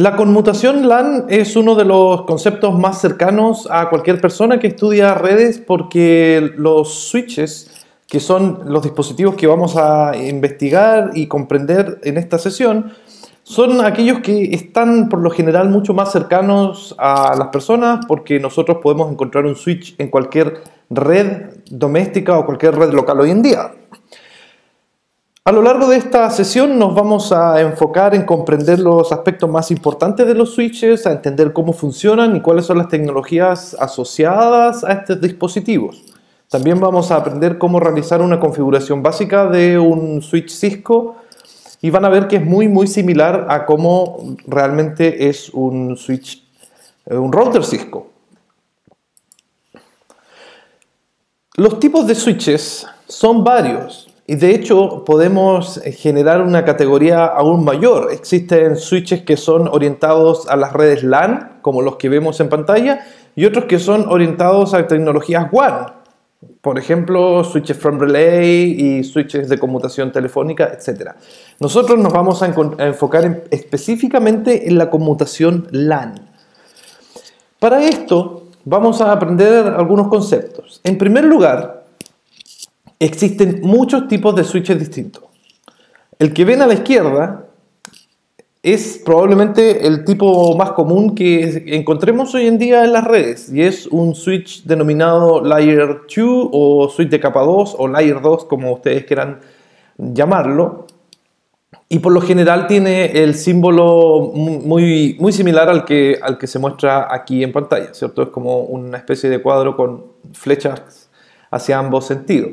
La conmutación LAN es uno de los conceptos más cercanos a cualquier persona que estudia redes porque los switches, que son los dispositivos que vamos a investigar y comprender en esta sesión, son aquellos que están por lo general mucho más cercanos a las personas porque nosotros podemos encontrar un switch en cualquier red doméstica o cualquier red local hoy en día. A lo largo de esta sesión nos vamos a enfocar en comprender los aspectos más importantes de los switches, a entender cómo funcionan y cuáles son las tecnologías asociadas a estos dispositivos. También vamos a aprender cómo realizar una configuración básica de un switch Cisco y van a ver que es muy muy similar a cómo realmente es un switch, eh, un router Cisco. Los tipos de switches son varios. Y de hecho podemos generar una categoría aún mayor. Existen switches que son orientados a las redes LAN, como los que vemos en pantalla, y otros que son orientados a tecnologías WAN. Por ejemplo, switches from relay y switches de conmutación telefónica, etc. Nosotros nos vamos a, enfocar específicamente en la conmutación LAN. Para esto vamos a aprender algunos conceptos. En primer lugar, existen muchos tipos de switches distintos. El que ven a la izquierda es probablemente el tipo más común que encontremos hoy en día en las redes y es un switch denominado Layer 2 o switch de capa 2 o Layer 2 como ustedes quieran llamarlo y por lo general tiene el símbolo muy, similar al que, al que se muestra aquí en pantalla, ¿cierto? Es como una especie de cuadro con flechas hacia ambos sentidos.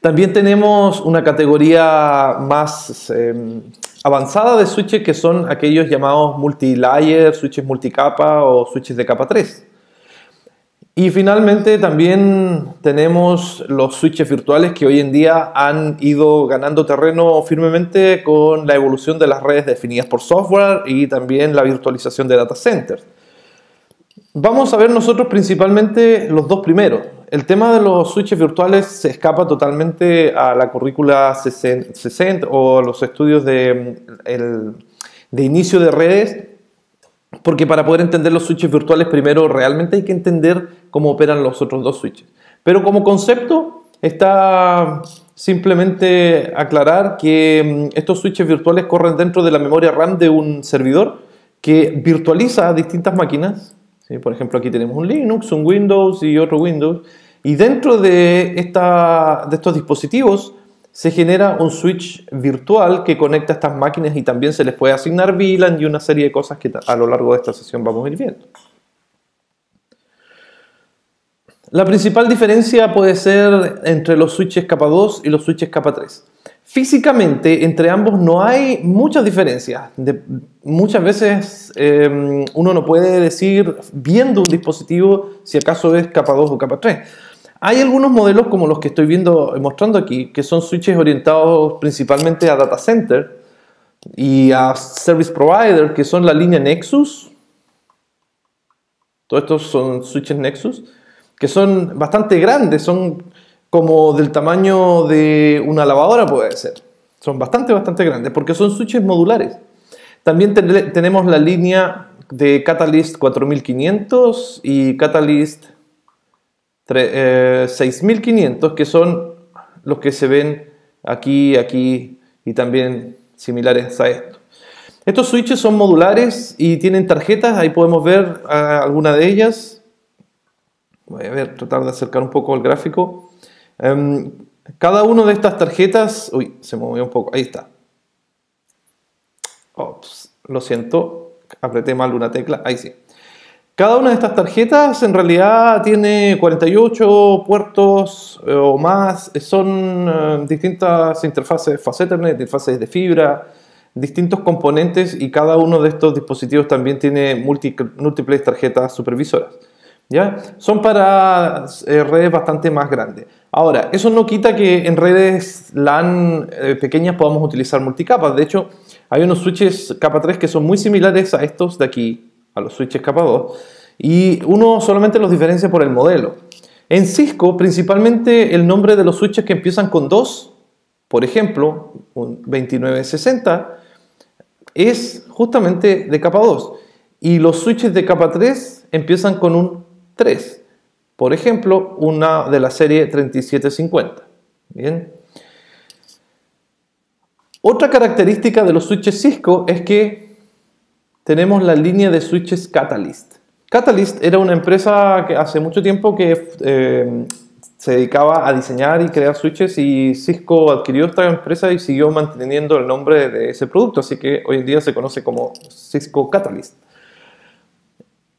También tenemos una categoría más em, avanzada de switches que son aquellos llamados multilayer, switches multicapa o switches de capa 3. Y finalmente también tenemos los switches virtuales que hoy en día han ido ganando terreno firmemente con la evolución de las redes definidas por software y también la virtualización de data centers. Vamos a ver nosotros principalmente los dos primeros, el tema de los switches virtuales se escapa totalmente a la currícula 60 o los estudios de, de inicio de redes, porque para poder entender los switches virtuales primero realmente hay que entender cómo operan los otros dos switches. Pero como concepto está simplemente aclarar que mm, estos switches virtuales corren dentro de la memoria RAM de un servidor que virtualiza distintas máquinas por ejemplo, aquí tenemos un Linux, un Windows y otro Windows. Y dentro de, esta, de estos dispositivos se genera un switch virtual que conecta estas máquinas y también se les puede asignar VLAN y una serie de cosas que a lo largo de esta sesión vamos a ir viendo. La principal diferencia puede ser entre los switches capa 2 y los switches capa 3. Físicamente, entre ambos no hay muchas diferencias. muchas veces em, uno no puede decir, viendo un dispositivo, si acaso es capa 2 o capa 3. Hay algunos modelos como los que estoy viendo, mostrando aquí, que son switches orientados principalmente a data center y a service provider, que son la línea Nexus. Todos estos son switches Nexus, que son bastante grandes, son como del tamaño de una lavadora puede ser. Son bastante, bastante grandes porque son switches modulares. También tenemos la línea de Catalyst 4500 y Catalyst 6500 eh, que son los que se ven aquí, aquí y también similares a esto. Estos switches son modulares y tienen tarjetas, ahí podemos ver ah, alguna de ellas. Voy a ver, tratar de acercar un poco el gráfico. Em, cada una de estas tarjetas, uy, se movió un poco, ahí está. Ops, lo siento, apreté mal una tecla, ahí sí. Cada una de estas tarjetas en realidad tiene 48 puertos eh, o más, son eh, distintas interfaces, fase Ethernet, interfaces de fibra, distintos componentes y cada uno de estos dispositivos también tiene múltiples tarjetas supervisoras. Son para eh, redes bastante más grandes. Ahora, eso no quita que en redes LAN eh, pequeñas podamos utilizar multicapas. De hecho, hay unos switches capa 3 que son muy similares a estos de aquí, a los switches capa 2, y uno solamente los diferencia por el modelo. En Cisco, principalmente el nombre de los switches que empiezan con 2, por ejemplo, un 2960, es justamente de capa 2 y los switches de capa 3 empiezan con un 3. Por ejemplo, una de la serie 3750. Bien. Otra característica de los switches Cisco es que tenemos la línea de switches Catalyst. Catalyst era una empresa que hace mucho tiempo que eh, se dedicaba a diseñar y crear switches y Cisco adquirió esta empresa y siguió manteniendo el nombre de ese producto, así que hoy en día se conoce como Cisco Catalyst.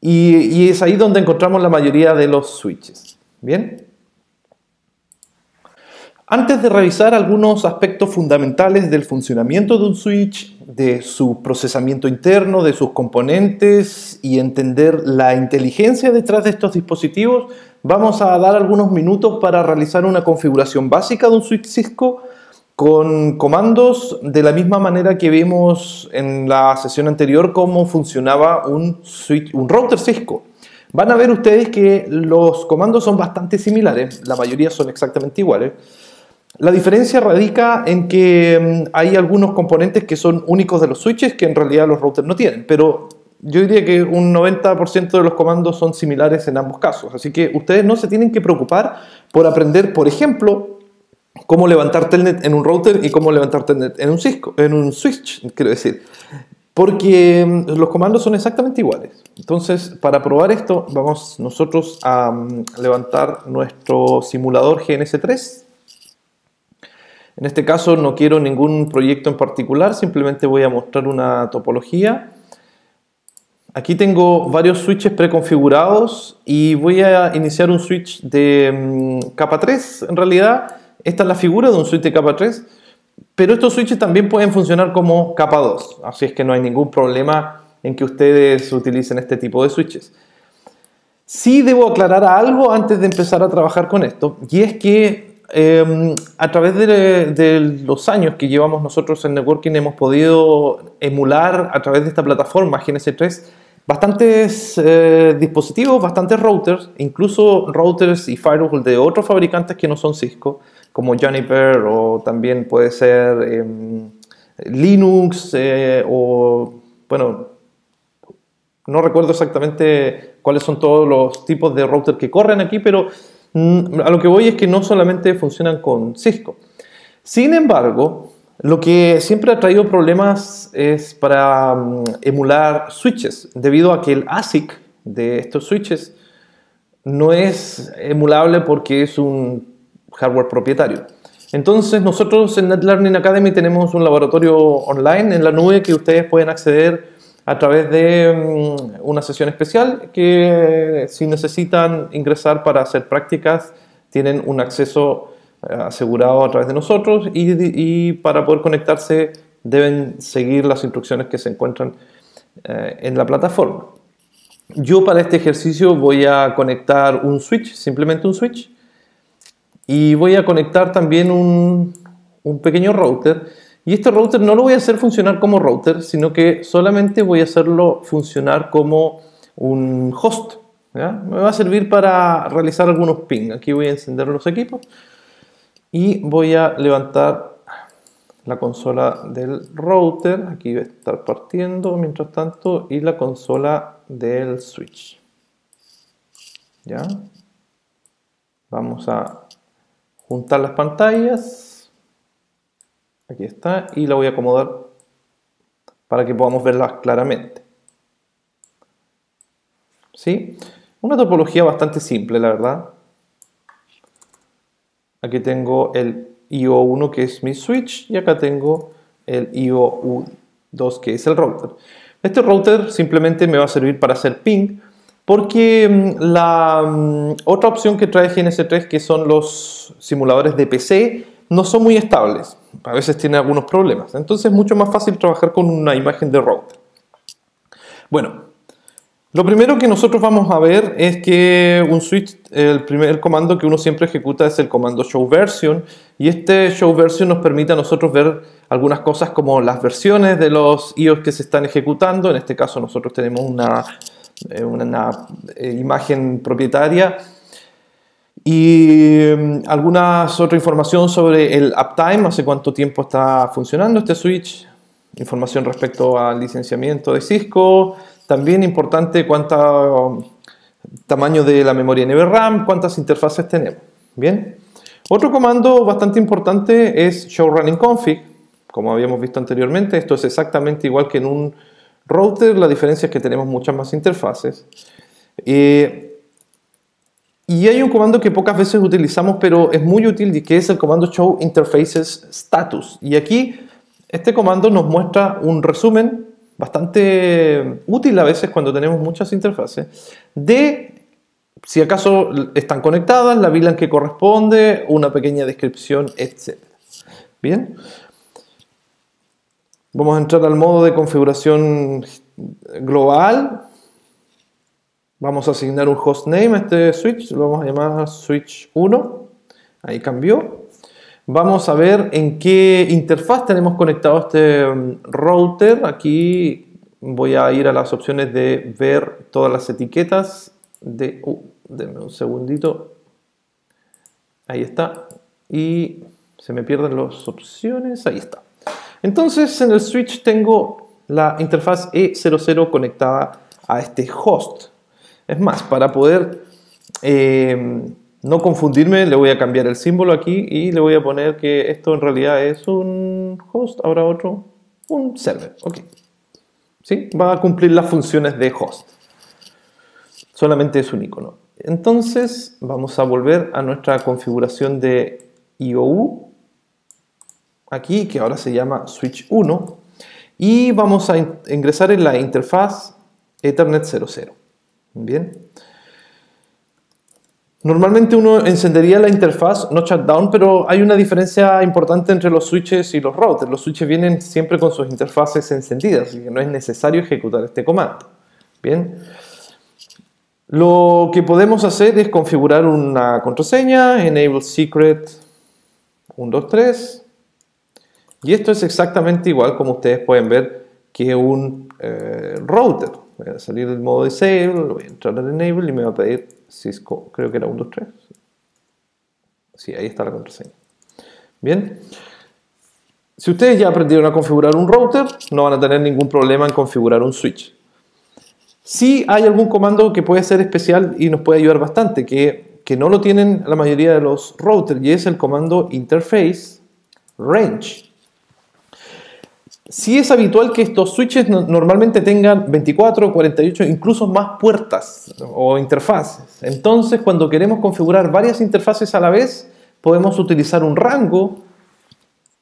Y, es ahí donde encontramos la mayoría de los switches. Bien. Antes de revisar algunos aspectos fundamentales del funcionamiento de un switch, de su procesamiento interno, de sus componentes y entender la inteligencia detrás de estos dispositivos, vamos a dar algunos minutos para realizar una configuración básica de un switch Cisco con comandos de la misma manera que vimos en la sesión anterior cómo funcionaba un, switch, un router Cisco. Van a ver ustedes que los comandos son bastante similares, la mayoría son exactamente iguales. La diferencia radica en que mm, hay algunos componentes que son únicos de los switches que en realidad los routers no tienen, pero yo diría que un 90% de los comandos son similares en ambos casos. Así que ustedes no se tienen que preocupar por aprender, por ejemplo, cómo levantar telnet en un router y cómo levantar telnet en un, Cisco, en un switch, quiero decir. Porque mm, los comandos son exactamente iguales. Entonces, para probar esto, vamos nosotros a mm, levantar nuestro simulador GNS3 en este caso no quiero ningún proyecto en particular, simplemente voy a mostrar una topología. Aquí tengo varios switches preconfigurados y voy a iniciar un switch de mm, capa 3. En realidad, esta es la figura de un switch de capa 3, pero estos switches también pueden funcionar como capa 2, así es que no hay ningún problema en que ustedes utilicen este tipo de switches. Sí debo aclarar algo antes de empezar a trabajar con esto, y es que Em, a través de, los años que llevamos nosotros en networking hemos podido emular a través de esta plataforma GNS3 bastantes eh, dispositivos, bastantes routers, incluso routers y firewalls de otros fabricantes que no son Cisco, como Juniper o también puede ser em, Linux eh, o, bueno, no recuerdo exactamente cuáles son todos los tipos de routers que corren aquí, pero Mm, a lo que voy es que no solamente funcionan con Cisco. Sin embargo, lo que siempre ha traído problemas es para mm, emular switches, debido a que el ASIC de estos switches no es emulable porque es un hardware propietario. Entonces nosotros en Net Learning Academy tenemos un laboratorio online en la nube que ustedes pueden acceder a través de mm, una sesión especial que si necesitan ingresar para hacer prácticas tienen un acceso eh, asegurado a través de nosotros y, para poder conectarse deben seguir las instrucciones que se encuentran eh, en la plataforma. Yo para este ejercicio voy a conectar un switch, simplemente un switch, y voy a conectar también un, un pequeño router y este router no lo voy a hacer funcionar como router, sino que solamente voy a hacerlo funcionar como un host. Me va a servir para realizar algunos ping. Aquí voy a encender los equipos y voy a levantar la consola del router. Aquí va a estar partiendo mientras tanto y la consola del switch. ¿Ya? Vamos a juntar las pantallas Aquí está. Y la voy a acomodar para que podamos verlas claramente. ¿Sí? Una topología bastante simple, la verdad. Aquí tengo el IO1 que es mi switch y acá tengo el IO2 que es el router. Este router simplemente me va a servir para hacer ping porque mm, la mm, otra opción que trae GNS3 que son los simuladores de PC no son muy estables. A veces tiene algunos problemas. Entonces es mucho más fácil trabajar con una imagen de router. Bueno, lo primero que nosotros vamos a ver es que un switch, el primer comando que uno siempre ejecuta es el comando show version y este show version nos permite a nosotros ver algunas cosas como las versiones de los IOS que se están ejecutando. En este caso nosotros tenemos una, una, eh, imagen propietaria y mm, algunas otra información sobre el uptime, hace cuánto tiempo está funcionando este switch. información respecto al licenciamiento de Cisco, también importante cuánto tamaño de la memoria RAM, cuántas interfaces tenemos. Bien. Otro comando bastante importante es show running config, como habíamos visto anteriormente. Esto es exactamente igual que en un router, la diferencia es que tenemos muchas más interfaces. Eh, y hay un comando que pocas veces utilizamos, pero es muy útil, que es el comando show interfaces status. Y aquí este comando nos muestra un resumen bastante útil a veces cuando tenemos muchas interfaces de si acaso están conectadas, la VLAN que corresponde, una pequeña descripción, etc. Bien. Vamos a entrar al modo de configuración global. Vamos a asignar un hostname a este switch, lo vamos a llamar switch 1. Ahí cambió. Vamos a ver en qué interfaz tenemos conectado este mm, router. Aquí voy a ir a las opciones de ver todas las etiquetas de... Uh, denme un segundito. Ahí está. Y se me pierden las opciones. Ahí está. Entonces en el switch tengo la interfaz E00 conectada a este host. Es más, para poder eh, no confundirme, le voy a cambiar el símbolo aquí y le voy a poner que esto en realidad es un host, ahora otro, un server. Ok. ¿Sí? Va a cumplir las funciones de host. Solamente es un icono. Entonces vamos a volver a nuestra configuración de IOU, aquí que ahora se llama Switch 1, y vamos a ingresar en la interfaz Ethernet 00. Bien. Normalmente uno encendería la interfaz no shutdown, pero hay una diferencia importante entre los switches y los routers. Los switches vienen siempre con sus interfaces encendidas, así que no es necesario ejecutar este comando. Bien. Lo que podemos hacer es configurar una contraseña, enable secret 123. Y esto es exactamente igual como ustedes pueden ver que un eh, router. Voy a salir del modo disable, voy a entrar en enable y me va a pedir Cisco, creo que era 123. Sí, ahí está la contraseña. Bien. Si ustedes ya aprendieron a configurar un router, no van a tener ningún problema en configurar un switch. Sí hay algún comando que puede ser especial y nos puede ayudar bastante, que, que no lo tienen la mayoría de los routers, y es el comando interface range. Sí es habitual que estos switches normalmente tengan 24, 48, incluso más puertas o interfaces. Entonces, cuando queremos configurar varias interfaces a la vez, podemos utilizar un rango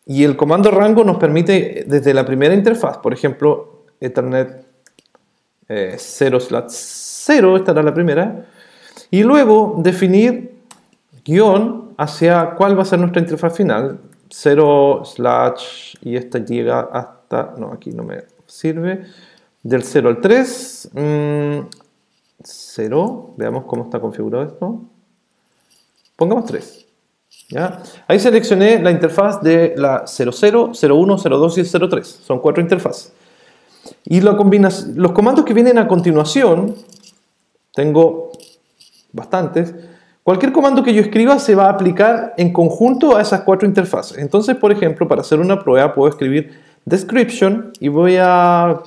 y el comando rango nos permite desde la primera interfaz, por ejemplo, Ethernet 0 eh, slash 0, esta era la primera, y luego definir guion hacia cuál va a ser nuestra interfaz final, 0 slash, y esta llega hasta, no, aquí no me sirve, del 0 al 3, 0, mm, veamos cómo está configurado esto, pongamos 3. ¿Ya? Ahí seleccioné la interfaz de la 00, 01, 02 y el 03. Son cuatro interfaces. Y los comandos que vienen a continuación, tengo bastantes, cualquier comando que yo escriba se va a aplicar en conjunto a esas cuatro interfaces. Entonces, por ejemplo, para hacer una prueba puedo escribir description y voy a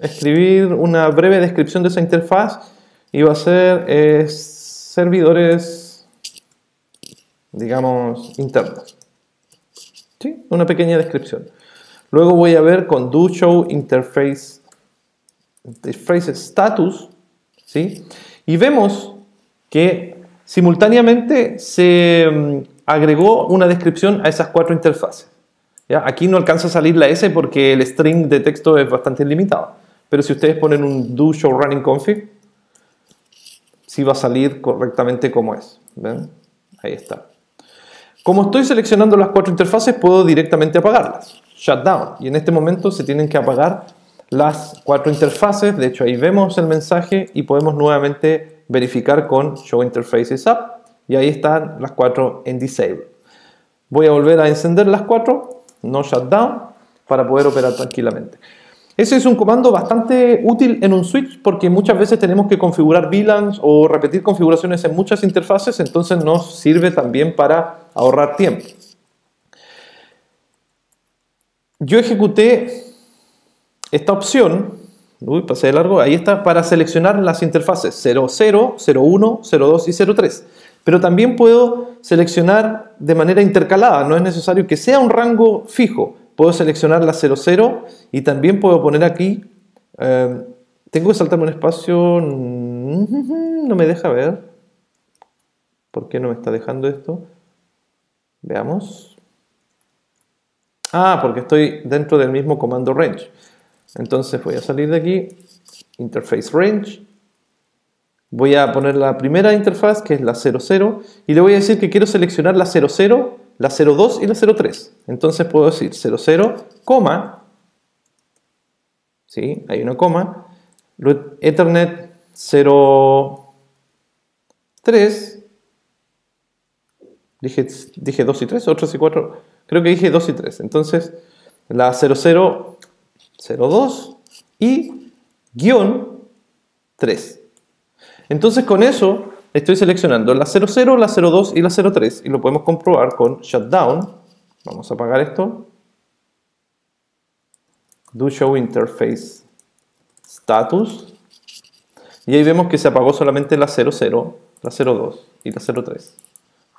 escribir una breve descripción de esa interfaz y va a ser eh, servidores, digamos, internos. ¿Sí? Una pequeña descripción. Luego voy a ver con do show interface, interface status, ¿sí? Y vemos que simultáneamente se mm, agregó una descripción a esas cuatro interfaces. Aquí no alcanza a salir la S porque el string de texto es bastante limitado. Pero si ustedes ponen un do show running config, sí va a salir correctamente como es. ¿Ven? Ahí está. Como estoy seleccionando las cuatro interfaces, puedo directamente apagarlas shutdown. Y en este momento se tienen que apagar las cuatro interfaces. De hecho, ahí vemos el mensaje y podemos nuevamente verificar con Show Interfaces Up. Y ahí están las cuatro en Disable. Voy a volver a encender las cuatro, no shutdown, para poder operar tranquilamente. Ese es un comando bastante útil en un switch porque muchas veces tenemos que configurar VLANs o repetir configuraciones en muchas interfaces, entonces nos sirve también para ahorrar tiempo. Yo ejecuté esta opción, uy, pasé de largo, ahí está para seleccionar las interfaces 00, 01, 02 y 03. Pero también puedo seleccionar de manera intercalada, no es necesario que sea un rango fijo. Puedo seleccionar la 00 y también puedo poner aquí, eh, tengo que saltarme un espacio, no me deja ver. ¿Por qué no me está dejando esto? Veamos. Ah, porque estoy dentro del mismo comando range. Entonces voy a salir de aquí, interface range. Voy a poner la primera interfaz, que es la 00, y le voy a decir que quiero seleccionar la 00, la 02 y la 03. Entonces puedo decir 00, coma, ¿sí? Hay una coma, Ethernet 03, dije, dije 2 y 3, otros y 4, creo que dije 2 y 3. Entonces, la 00, 02 y guion 3. Entonces con eso estoy seleccionando la 00, la 02 y la 03 y lo podemos comprobar con shutdown. Vamos a apagar esto. Do show interface status. Y ahí vemos que se apagó solamente la 00, la 02 y la 03.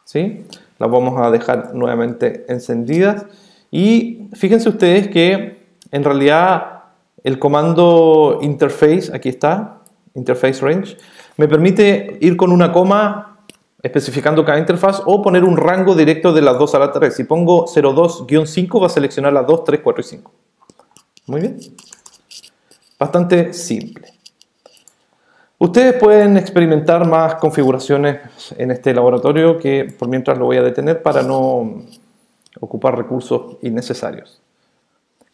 ¿Sí? Las vamos a dejar nuevamente encendidas. Y fíjense ustedes que en realidad el comando interface, aquí está, interface range, me permite ir con una coma especificando cada interfaz o poner un rango directo de las 2 a la 3. Si pongo 02-5 va a seleccionar las 2, 3, 4 y 5. Muy bien. Bastante simple. Ustedes pueden experimentar más configuraciones en este laboratorio que por mientras lo voy a detener para no ocupar recursos innecesarios.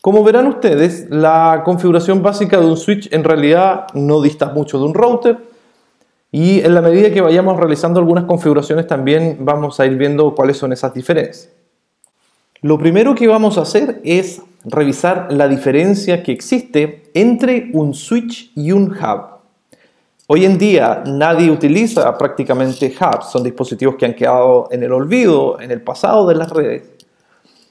Como verán ustedes, la configuración básica de un switch en realidad no dista mucho de un router y en la medida que vayamos realizando algunas configuraciones también vamos a ir viendo cuáles son esas diferencias. Lo primero que vamos a hacer es revisar la diferencia que existe entre un switch y un hub. Hoy en día nadie utiliza prácticamente hubs, son dispositivos que han quedado en el olvido, en el pasado de las redes.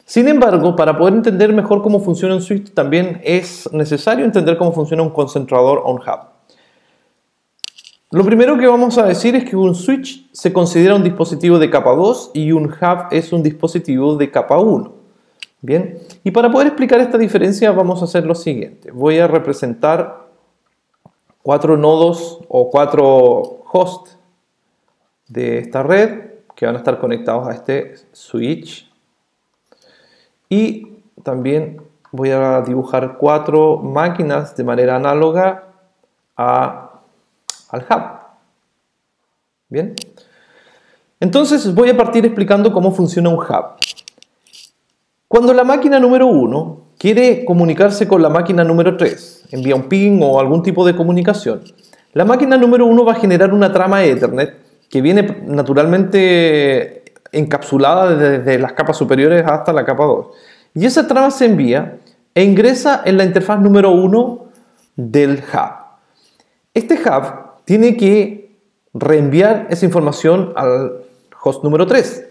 Sin embargo, para poder entender mejor cómo funciona un switch, también es necesario entender cómo funciona un concentrador o un hub. Lo primero que vamos a decir es que un switch se considera un dispositivo de capa 2 y un hub es un dispositivo de capa 1. Bien, y para poder explicar esta diferencia vamos a hacer lo siguiente. Voy a representar cuatro nodos o cuatro hosts de esta red que van a estar conectados a este switch. Y también voy a dibujar cuatro máquinas de manera análoga a al hub. Bien. Entonces voy a partir explicando cómo funciona un hub. Cuando la máquina número 1 quiere comunicarse con la máquina número 3, envía un ping o algún tipo de comunicación, la máquina número 1 va a generar una trama Ethernet que viene naturalmente encapsulada desde las capas superiores hasta la capa 2. Y esa trama se envía e ingresa en la interfaz número 1 del hub. Este hub tiene que reenviar esa información al host número 3.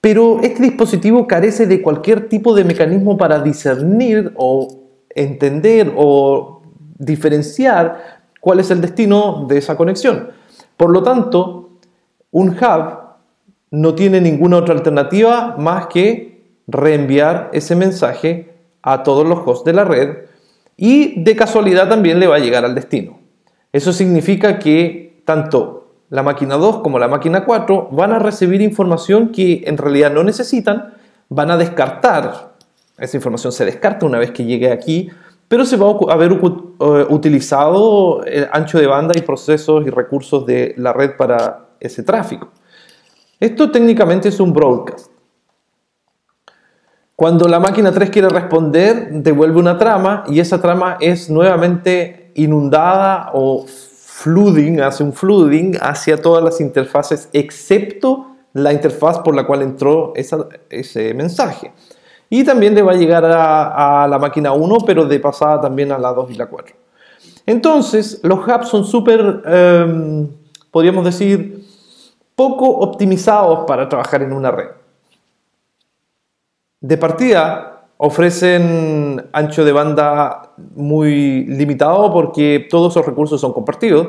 Pero este dispositivo carece de cualquier tipo de mecanismo para discernir o entender o diferenciar cuál es el destino de esa conexión. Por lo tanto, un hub no tiene ninguna otra alternativa más que reenviar ese mensaje a todos los hosts de la red y de casualidad también le va a llegar al destino. Eso significa que tanto la máquina 2 como la máquina 4 van a recibir información que en realidad no necesitan, van a descartar, esa información se descarta una vez que llegue aquí, pero se va a haber eh, utilizado el ancho de banda y procesos y recursos de la red para ese tráfico. Esto técnicamente es un broadcast. Cuando la máquina 3 quiere responder, devuelve una trama y esa trama es nuevamente inundada o flooding, hace un flooding hacia todas las interfaces excepto la interfaz por la cual entró ese mensaje. Y también le va a llegar a, la máquina 1, pero de pasada también a la 2 y la 4. Entonces, los hubs son súper, em, podríamos decir, poco optimizados para trabajar en una red. De partida, ofrecen ancho de banda muy limitado porque todos esos recursos son compartidos.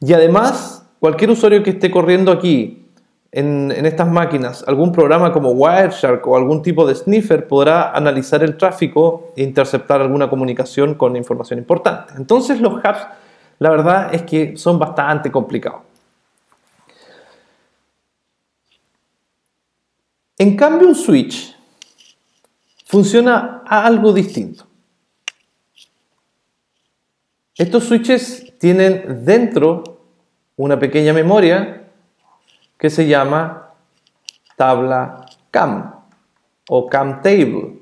Y además, cualquier usuario que esté corriendo aquí en, estas máquinas algún programa como Wireshark o algún tipo de sniffer podrá analizar el tráfico e interceptar alguna comunicación con información importante. Entonces los hubs, la verdad es que son bastante complicados. En cambio, un switch funciona algo distinto. Estos switches tienen dentro una pequeña memoria que se llama tabla CAM o CAM table.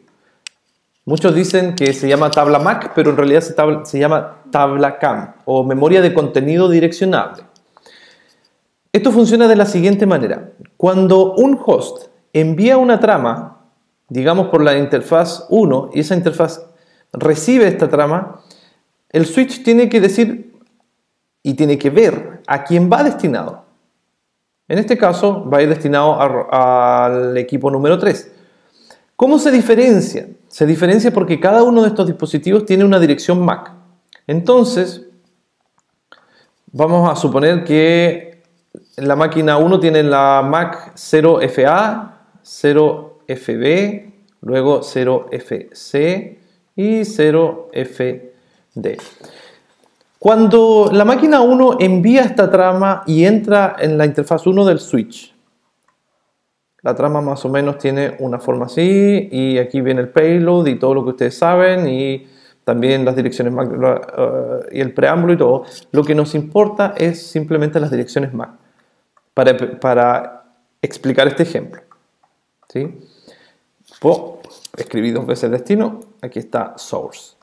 Muchos dicen que se llama tabla MAC, pero en realidad se, se llama tabla CAM o memoria de contenido direccionable. Esto funciona de la siguiente manera. Cuando un host envía una trama, digamos por la interfaz 1, y esa interfaz recibe esta trama, el switch tiene que decir y tiene que ver a quién va destinado. En este caso va a ir destinado al equipo número 3. ¿Cómo se diferencia? Se diferencia porque cada uno de estos dispositivos tiene una dirección MAC. Entonces, vamos a suponer que la máquina 1 tiene la MAC 0FA, 0FB, luego 0FC y 0FD. Cuando la máquina 1 envía esta trama y entra en la interfaz 1 del switch, la trama más o menos tiene una forma así y aquí viene el payload y todo lo que ustedes saben y también las direcciones MAC uh, y el preámbulo y todo. Lo que nos importa es simplemente las direcciones MAC para explicar este ejemplo. ¿Sí? escribí dos veces destino, aquí está source.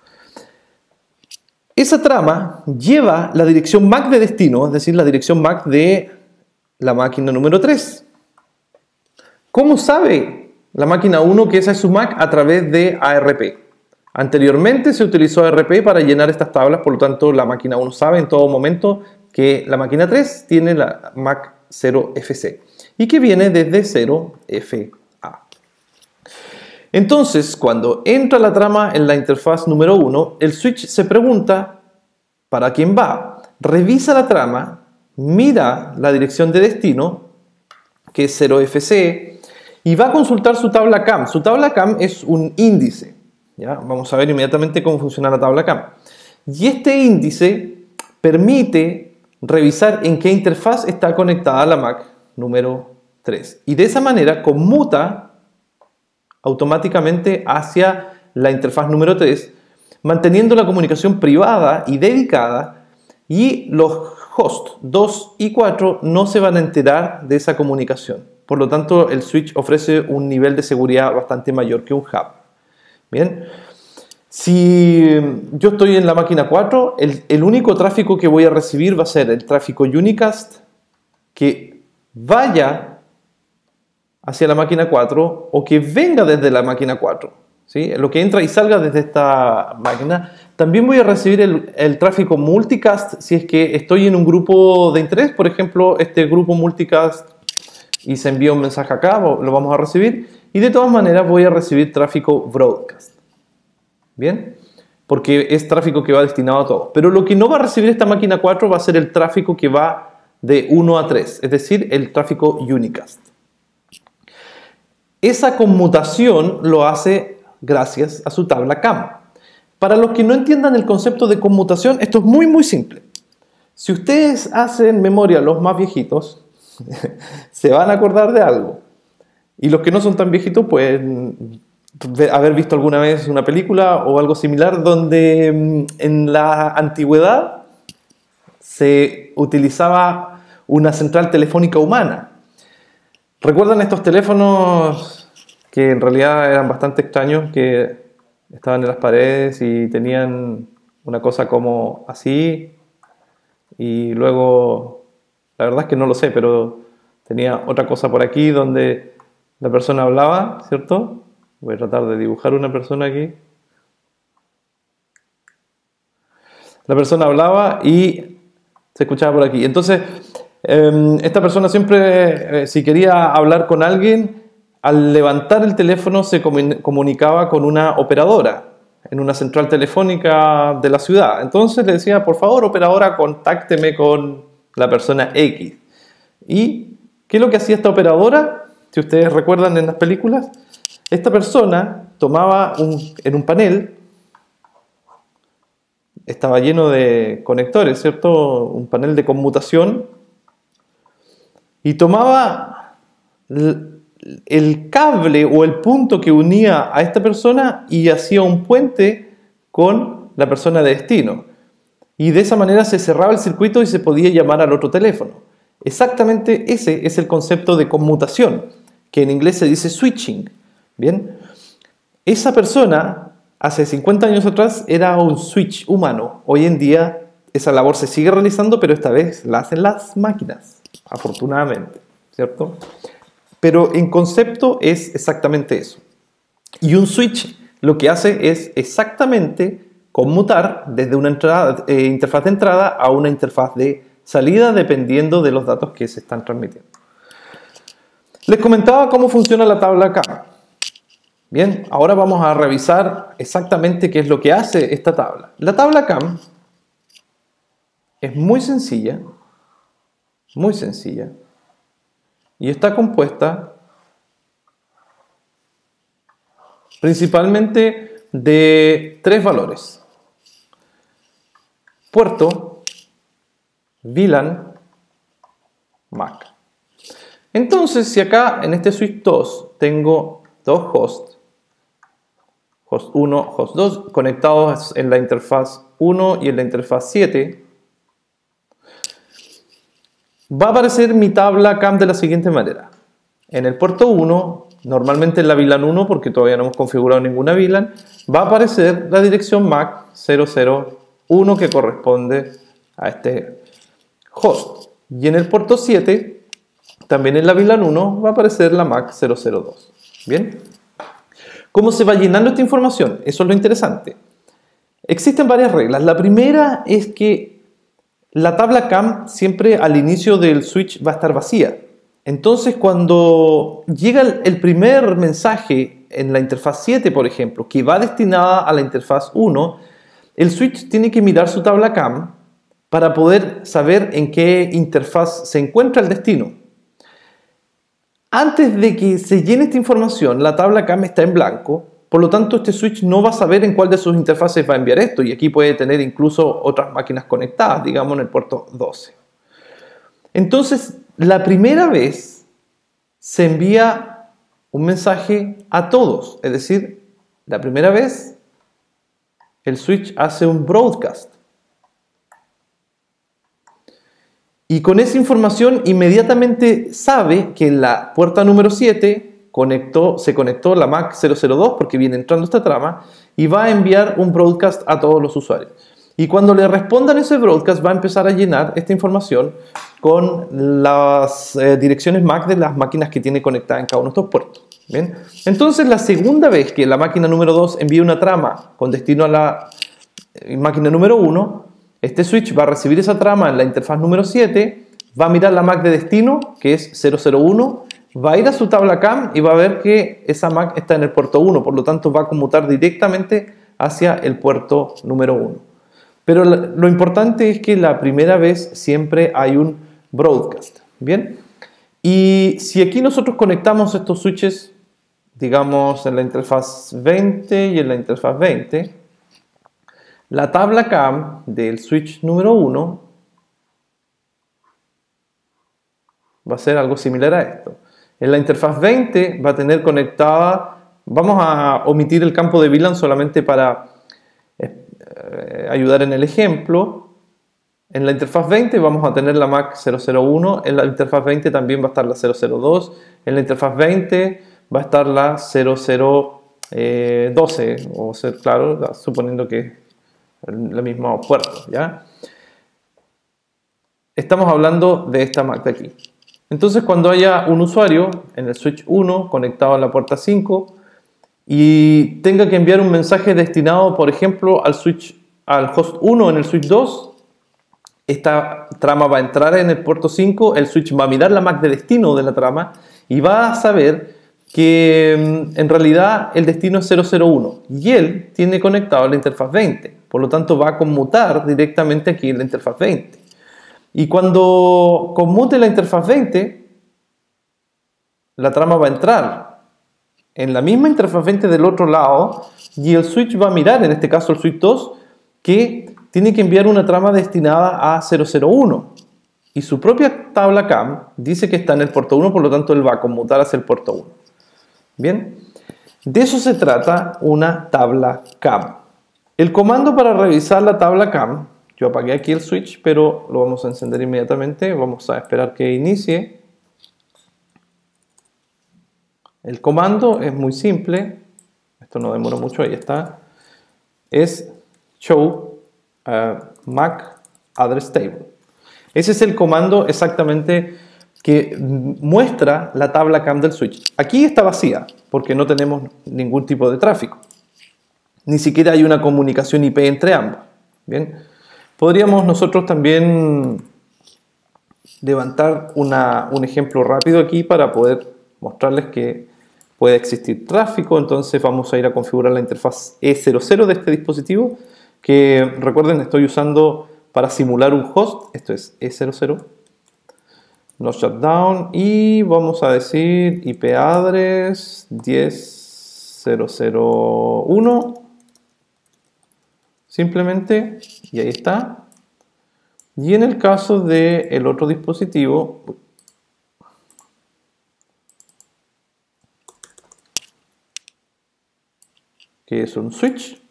Esa trama lleva la dirección MAC de destino, es decir, la dirección MAC de la máquina número 3. ¿Cómo sabe la máquina 1 que esa es su MAC? A través de ARP. Anteriormente se utilizó ARP para llenar estas tablas, por lo tanto la máquina 1 sabe en todo momento que la máquina 3 tiene la MAC 0FC y que viene desde 0F entonces, cuando entra la trama en la interfaz número 1, el switch se pregunta para quién va, revisa la trama, mira la dirección de destino, que es 0FC, y va a consultar su tabla CAM. Su tabla CAM es un índice. ¿ya? Vamos a ver inmediatamente cómo funciona la tabla CAM. Y este índice permite revisar en qué interfaz está conectada la MAC número 3. Y de esa manera conmuta automáticamente hacia la interfaz número 3, manteniendo la comunicación privada y dedicada y los hosts 2 y 4 no se van a enterar de esa comunicación. Por lo tanto, el switch ofrece un nivel de seguridad bastante mayor que un hub. Bien, si yo estoy en la máquina 4, el, el único tráfico que voy a recibir va a ser el tráfico unicast que vaya hacia la máquina 4 o que venga desde la máquina 4. ¿sí? Lo que entra y salga desde esta máquina. También voy a recibir el, tráfico multicast si es que estoy en un grupo de interés, por ejemplo, este grupo multicast y se envía un mensaje acá, lo vamos a recibir. Y de todas maneras voy a recibir tráfico broadcast. ¿Bien? Porque es tráfico que va destinado a todos. Pero lo que no va a recibir esta máquina 4 va a ser el tráfico que va de 1 a 3, es decir, el tráfico unicast. Esa conmutación lo hace gracias a su tabla CAM. Para los que no entiendan el concepto de conmutación, esto es muy muy simple. Si ustedes hacen memoria los más viejitos, se van a acordar de algo. Y los que no son tan viejitos pueden haber visto alguna vez una película o algo similar donde mm, en la antigüedad se utilizaba una central telefónica humana ¿Recuerdan estos teléfonos que en realidad eran bastante extraños, que estaban en las paredes y tenían una cosa como así? Y luego, la verdad es que no lo sé, pero tenía otra cosa por aquí donde la persona hablaba, ¿cierto? Voy a tratar de dibujar una persona aquí. La persona hablaba y se escuchaba por aquí. Entonces, Em, esta persona siempre, eh, si quería hablar con alguien, al levantar el teléfono se comunicaba con una operadora en una central telefónica de la ciudad. Entonces le decía, por favor, operadora, contácteme con la persona X. ¿Y qué es lo que hacía esta operadora? Si ustedes recuerdan en las películas, esta persona tomaba en un panel, estaba lleno de conectores, ¿cierto? Un panel de conmutación, y tomaba el cable o el punto que unía a esta persona y hacía un puente con la persona de destino. Y de esa manera se cerraba el circuito y se podía llamar al otro teléfono. Exactamente ese es el concepto de conmutación, que en inglés se dice switching. Bien, esa persona hace 50 años atrás era un switch humano. Hoy en día esa labor se sigue realizando, pero esta vez la hacen las máquinas, afortunadamente, ¿cierto? Pero en concepto es exactamente eso. Y un switch lo que hace es exactamente conmutar desde una eh, interfaz de entrada a una interfaz de salida dependiendo de los datos que se están transmitiendo. Les comentaba cómo funciona la tabla CAM. Bien, ahora vamos a revisar exactamente qué es lo que hace esta tabla. La tabla CAM es muy sencilla, muy sencilla, y está compuesta principalmente de tres valores. Puerto, VLAN, MAC. Entonces, si acá en este switch 2 tengo dos hosts, host 1, host 2, conectados en la interfaz 1 y en la interfaz 7, va a aparecer mi tabla CAM de la siguiente manera. En el puerto 1, normalmente en la VLAN 1, porque todavía no hemos configurado ninguna VLAN, va a aparecer la dirección MAC 001 que corresponde a este host. Y en el puerto 7, también en la VLAN 1, va a aparecer la MAC 002. Bien. ¿Cómo se va llenando esta información? Eso es lo interesante. Existen varias reglas. La primera es que la tabla CAM siempre al inicio del switch va a estar vacía. Entonces cuando llega el primer mensaje en la interfaz 7, por ejemplo, que va destinada a la interfaz 1, el switch tiene que mirar su tabla CAM para poder saber en qué interfaz se encuentra el destino. Antes de que se llene esta información, la tabla CAM está en blanco por lo tanto, este switch no va a saber en cuál de sus interfaces va a enviar esto y aquí puede tener incluso otras máquinas conectadas, digamos en el puerto 12. Entonces, la primera vez se envía un mensaje a todos, es decir, la primera vez el switch hace un broadcast. Y con esa información inmediatamente sabe que en la puerta número 7 conectó, se conectó la MAC 002 porque viene entrando esta trama y va a enviar un broadcast a todos los usuarios. Y cuando le respondan ese broadcast va a empezar a llenar esta información con las eh, direcciones MAC de las máquinas que tiene conectadas en cada uno de estos puertos. ¿Bien? Entonces la segunda vez que la máquina número 2 envía una trama con destino a la eh, máquina número 1, este switch va a recibir esa trama en la interfaz número 7, va a mirar la MAC de destino, que es 001, va a ir a su tabla CAM y va a ver que esa MAC está en el puerto 1, por lo tanto va a conmutar directamente hacia el puerto número 1. Pero lo importante es que la primera vez siempre hay un broadcast. Bien, y si aquí nosotros conectamos estos switches, digamos en la interfaz 20 y en la interfaz 20, la tabla CAM del switch número 1 va a ser algo similar a esto. En la interfaz 20 va a tener conectada, vamos a omitir el campo de VLAN solamente para eh, ayudar en el ejemplo. En la interfaz 20 vamos a tener la MAC 001, en la interfaz 20 también va a estar la 002, en la interfaz 20 va a estar la 0012, o ser claro, suponiendo que es el mismo puerto, ¿ya? Estamos hablando de esta MAC de aquí. Entonces cuando haya un usuario en el switch 1 conectado a la puerta 5 y tenga que enviar un mensaje destinado, por ejemplo, al switch al host 1 en el switch 2, esta trama va a entrar en el puerto 5, el switch va a mirar la MAC de destino de la trama y va a saber que mm, en realidad el destino es 001 y él tiene conectado la interfaz 20. Por lo tanto, va a conmutar directamente aquí la interfaz 20. Y cuando conmute la interfaz 20, la trama va a entrar en la misma interfaz 20 del otro lado y el switch va a mirar, en este caso el switch 2, que tiene que enviar una trama destinada a 001. Y su propia tabla CAM dice que está en el puerto 1, por lo tanto él va a conmutar hacia el puerto 1. Bien, de eso se trata una tabla CAM. El comando para revisar la tabla CAM, yo apagué aquí el switch, pero lo vamos a encender inmediatamente. Vamos a esperar que inicie. El comando es muy simple, esto no demora mucho, ahí está. Es show uh, Mac address table. Ese es el comando exactamente que muestra la tabla CAM del switch. Aquí está vacía porque no tenemos ningún tipo de tráfico. Ni siquiera hay una comunicación IP entre ambos. Bien, podríamos nosotros también levantar un ejemplo rápido aquí para poder mostrarles que puede existir tráfico. Entonces vamos a ir a configurar la interfaz E00 de este dispositivo que recuerden estoy usando para simular un host. Esto es E00 no shutdown y vamos a decir IP address 10.001 simplemente y ahí está. Y en el caso del el otro dispositivo que es un switch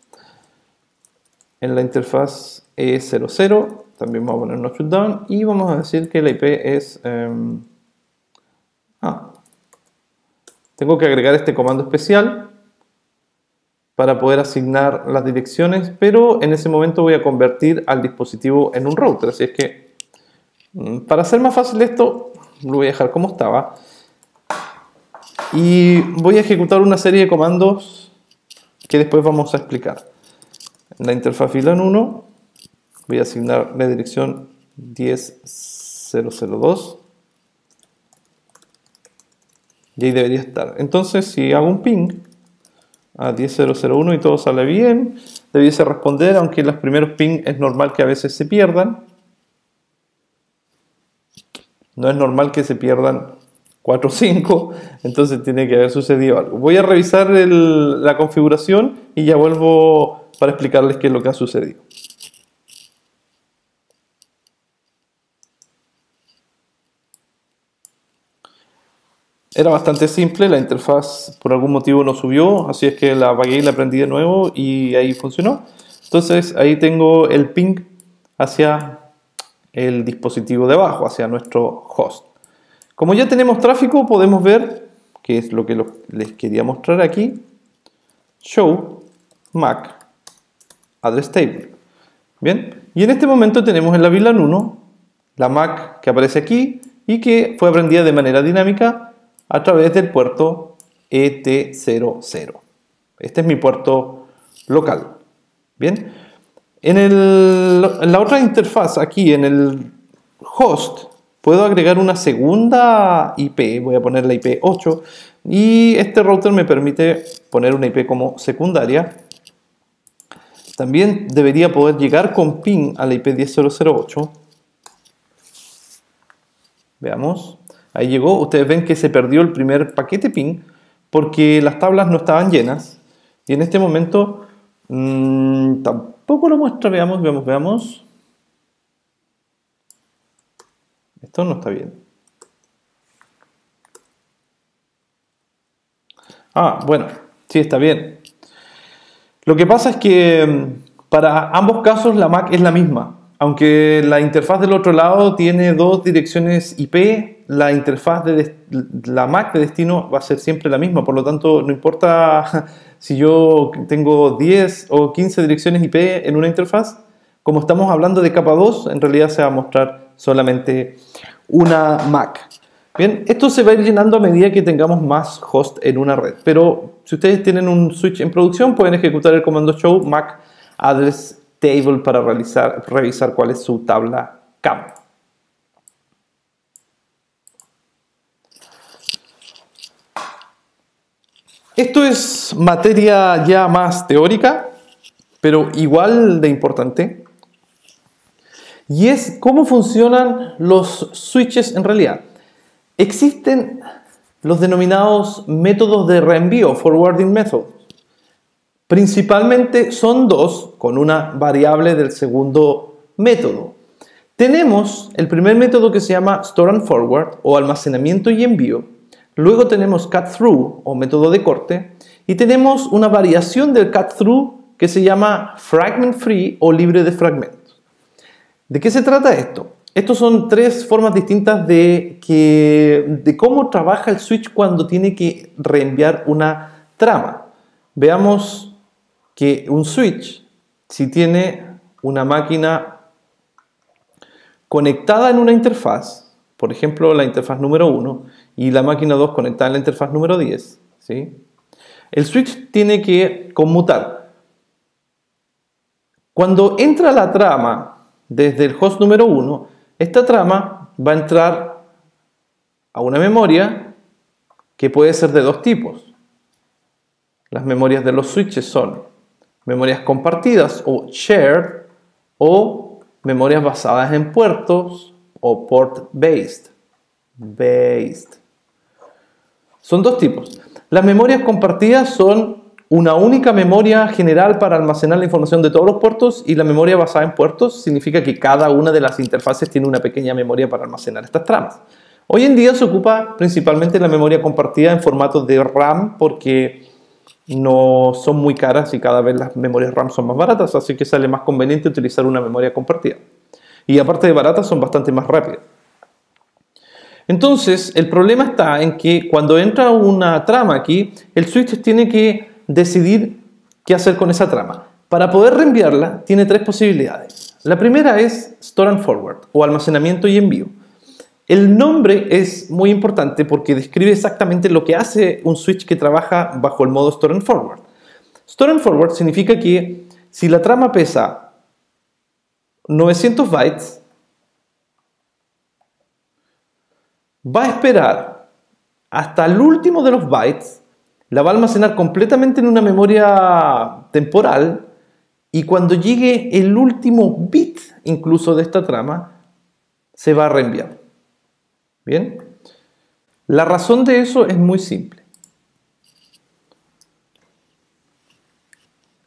en la interfaz E00 también vamos a poner no shutdown y vamos a decir que la IP es... Em, ah, tengo que agregar este comando especial para poder asignar las direcciones, pero en ese momento voy a convertir al dispositivo en un router, así es que mm, para hacer más fácil esto, lo voy a dejar como estaba y voy a ejecutar una serie de comandos que después vamos a explicar. En la interfaz VLAN 1 voy a asignar la dirección 10.002 y ahí debería estar. Entonces, si hago un ping a 10.001 y todo sale bien, debiese responder, aunque en los primeros ping es normal que a veces se pierdan. No es normal que se pierdan 4 o 5, entonces tiene que haber sucedido algo. Voy a revisar la configuración y ya vuelvo para explicarles qué es lo que ha sucedido. Era bastante simple, la interfaz por algún motivo no subió, así es que la apagué y la prendí de nuevo y ahí funcionó. Entonces ahí tengo el ping hacia el dispositivo debajo, hacia nuestro host. Como ya tenemos tráfico, podemos ver, que es lo que les quería mostrar aquí, show MAC address table. Bien, y en este momento tenemos en la VLAN 1 la MAC que aparece aquí y que fue aprendida de manera dinámica a través del puerto ET00. Este es mi puerto local. Bien. En, en, la otra interfaz, aquí en el host, puedo agregar una segunda IP. Voy a poner la IP 8. Y este router me permite poner una IP como secundaria. También debería poder llegar con ping a la IP 10008. Veamos. Ahí llegó, ustedes ven que se perdió el primer paquete ping porque las tablas no estaban llenas. Y en este momento mmm, tampoco lo muestra, veamos, veamos, veamos. Esto no está bien. Ah, bueno, sí está bien. Lo que pasa es que mm, para ambos casos la MAC es la misma. Aunque la interfaz del otro lado tiene dos direcciones IP, la interfaz de la MAC de destino va a ser siempre la misma, por lo tanto no importa si yo tengo 10 o 15 direcciones IP en una interfaz, como estamos hablando de capa 2, en realidad se va a mostrar solamente una MAC. Bien, esto se va a ir llenando a medida que tengamos más host en una red, pero si ustedes tienen un switch en producción pueden ejecutar el comando show MAC address table para realizar, revisar cuál es su tabla CAM. Esto es materia ya más teórica, pero igual de importante. Y es cómo funcionan los switches en realidad. Existen los denominados métodos de reenvío, forwarding method. Principalmente son dos, con una variable del segundo método. Tenemos el primer método que se llama store and forward o almacenamiento y envío. Luego tenemos cut through o método de corte. Y tenemos una variación del cut through que se llama fragment free o libre de fragmentos. ¿De qué se trata esto? Estos son tres formas distintas de, cómo trabaja el switch cuando tiene que reenviar una trama. Veamos que un switch, si tiene una máquina conectada en una interfaz, por ejemplo la interfaz número 1 y la máquina 2 conectada en la interfaz número 10, ¿sí? el switch tiene que conmutar. Cuando entra la trama desde el host número 1, esta trama va a entrar a una memoria que puede ser de dos tipos. Las memorias de los switches son memorias compartidas o shared o memorias basadas en puertos o port based. Based. Son dos tipos. Las memorias compartidas son una única memoria general para almacenar la información de todos los puertos y la memoria basada en puertos significa que cada una de las interfaces tiene una pequeña memoria para almacenar estas tramas. Hoy en día se ocupa principalmente la memoria compartida en formato de RAM porque no son muy caras y cada vez las memorias RAM son más baratas, así que sale más conveniente utilizar una memoria compartida. Y aparte de baratas, son bastante más rápidas. Entonces, el problema está en que cuando entra una trama aquí, el switch tiene que decidir qué hacer con esa trama. Para poder reenviarla, tiene tres posibilidades. La primera es Store and Forward o almacenamiento y envío. El nombre es muy importante porque describe exactamente lo que hace un switch que trabaja bajo el modo Store and Forward. Store and Forward significa que si la trama pesa 900 bytes, va a esperar hasta el último de los bytes, la va a almacenar completamente en una memoria temporal y cuando llegue el último bit incluso de esta trama, se va a reenviar. Bien, la razón de eso es muy simple.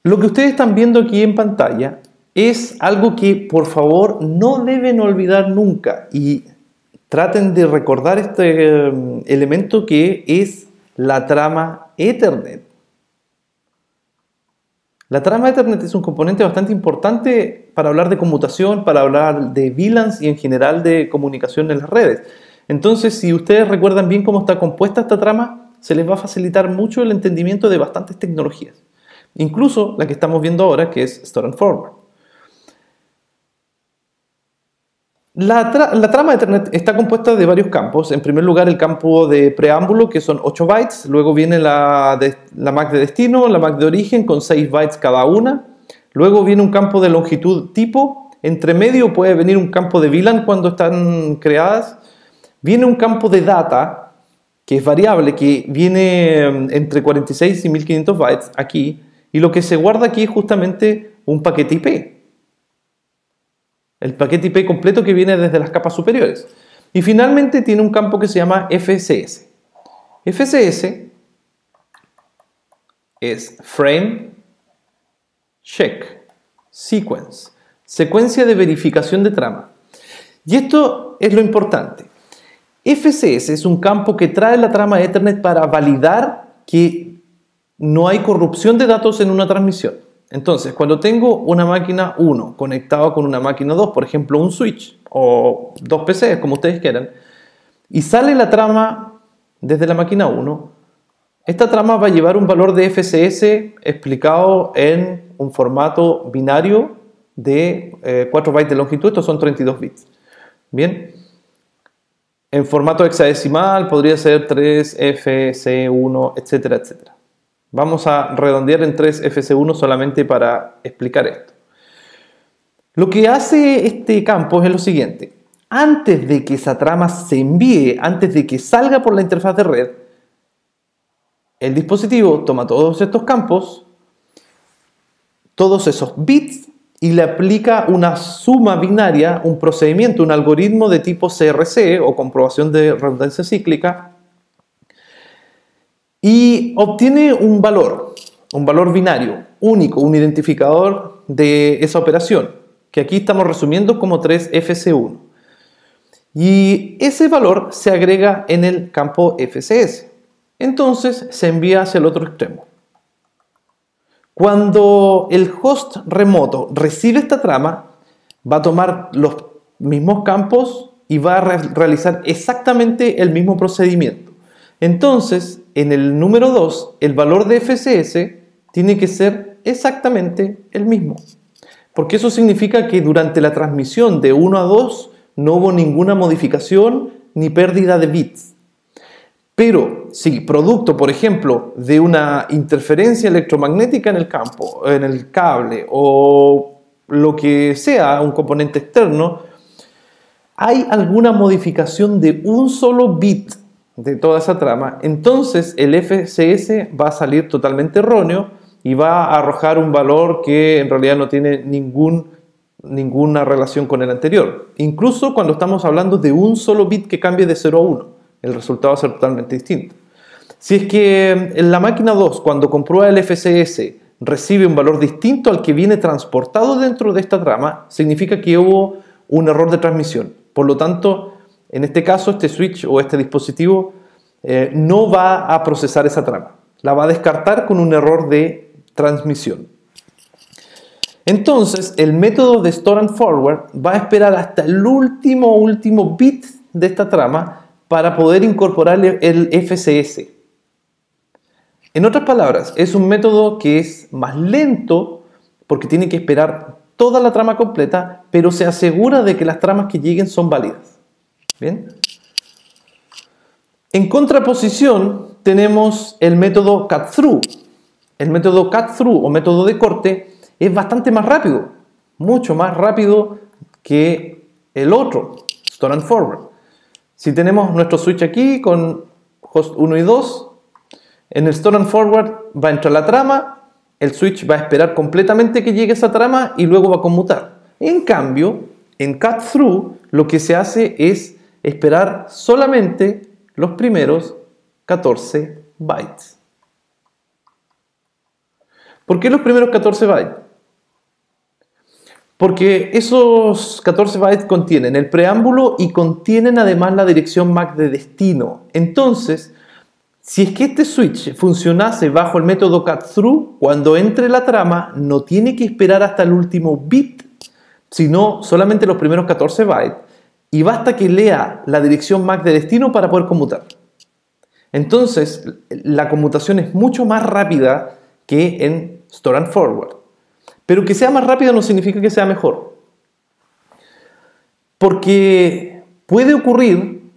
Lo que ustedes están viendo aquí en pantalla es algo que por favor no deben olvidar nunca y traten de recordar este eh, elemento que es la trama Ethernet. La trama Ethernet es un componente bastante importante para hablar de conmutación, para hablar de VLANs y en general de comunicación en las redes. Entonces, si ustedes recuerdan bien cómo está compuesta esta trama, se les va a facilitar mucho el entendimiento de bastantes tecnologías. Incluso la que estamos viendo ahora, que es Store and Forward. La, trama de Ethernet está compuesta de varios campos. En primer lugar, el campo de preámbulo, que son 8 bytes. Luego viene la, la MAC de destino, la MAC de origen, con 6 bytes cada una. Luego viene un campo de longitud tipo. Entre medio puede venir un campo de VLAN cuando están creadas viene un campo de data que es variable, que viene em, entre 46 y 1500 bytes aquí, y lo que se guarda aquí es justamente un paquete IP. El paquete IP completo que viene desde las capas superiores. Y finalmente tiene un campo que se llama FSS. FSS es Frame Check Sequence, secuencia de verificación de trama. Y esto es lo importante. FCS es un campo que trae la trama Ethernet para validar que no hay corrupción de datos en una transmisión. Entonces, cuando tengo una máquina 1 conectada con una máquina 2, por ejemplo un switch o dos PCs, como ustedes quieran, y sale la trama desde la máquina 1, esta trama va a llevar un valor de FCS explicado en un formato binario de 4 eh, bytes de longitud, estos son 32 bits. Bien, en formato hexadecimal podría ser 3FC1, etcétera, etcétera. Vamos a redondear en 3FC1 solamente para explicar esto. Lo que hace este campo es lo siguiente. Antes de que esa trama se envíe, antes de que salga por la interfaz de red, el dispositivo toma todos estos campos, todos esos bits, y le aplica una suma binaria, un procedimiento, un algoritmo de tipo CRC o comprobación de redundancia cíclica, y obtiene un valor, un valor binario, único, un identificador de esa operación, que aquí estamos resumiendo como 3FC1. Y ese valor se agrega en el campo FCS. Entonces se envía hacia el otro extremo. Cuando el host remoto recibe esta trama, va a tomar los mismos campos y va a realizar exactamente el mismo procedimiento. Entonces, en el número 2, el valor de FCS tiene que ser exactamente el mismo. Porque eso significa que durante la transmisión de 1 a 2 no hubo ninguna modificación ni pérdida de bits. Pero si producto, por ejemplo, de una interferencia electromagnética en el campo, en el cable o lo que sea, un componente externo, hay alguna modificación de un solo bit de toda esa trama, entonces el FCS va a salir totalmente erróneo y va a arrojar un valor que en realidad no tiene ningún, ninguna relación con el anterior. Incluso cuando estamos hablando de un solo bit que cambie de 0 a 1, el resultado va a ser totalmente distinto. Si es que en la máquina 2, cuando comprueba el FCS, recibe un valor distinto al que viene transportado dentro de esta trama, significa que hubo un error de transmisión. Por lo tanto, en este caso, este switch o este dispositivo eh, no va a procesar esa trama. La va a descartar con un error de transmisión. Entonces, el método de Store and Forward va a esperar hasta el último, último bit de esta trama para poder incorporar el FCS. En otras palabras, es un método que es más lento porque tiene que esperar toda la trama completa, pero se asegura de que las tramas que lleguen son válidas. ¿Bien? En contraposición, tenemos el método cut-through, el método cut-through o método de corte es bastante más rápido, mucho más rápido que el otro, store and forward. Si tenemos nuestro switch aquí con host 1 y 2, en el store and forward va a entrar la trama, el switch va a esperar completamente que llegue esa trama y luego va a conmutar. En cambio, en cut-through lo que se hace es esperar solamente los primeros 14 bytes. ¿Por qué los primeros 14 bytes? Porque esos 14 bytes contienen el preámbulo y contienen además la dirección MAC de destino. Entonces, si es que este switch funcionase bajo el método cut-through, cuando entre la trama no tiene que esperar hasta el último bit, sino solamente los primeros 14 bytes, y basta que lea la dirección MAC de destino para poder conmutar. Entonces, la conmutación es mucho más rápida que en store and forward. Pero que sea más rápido no significa que sea mejor. Porque puede ocurrir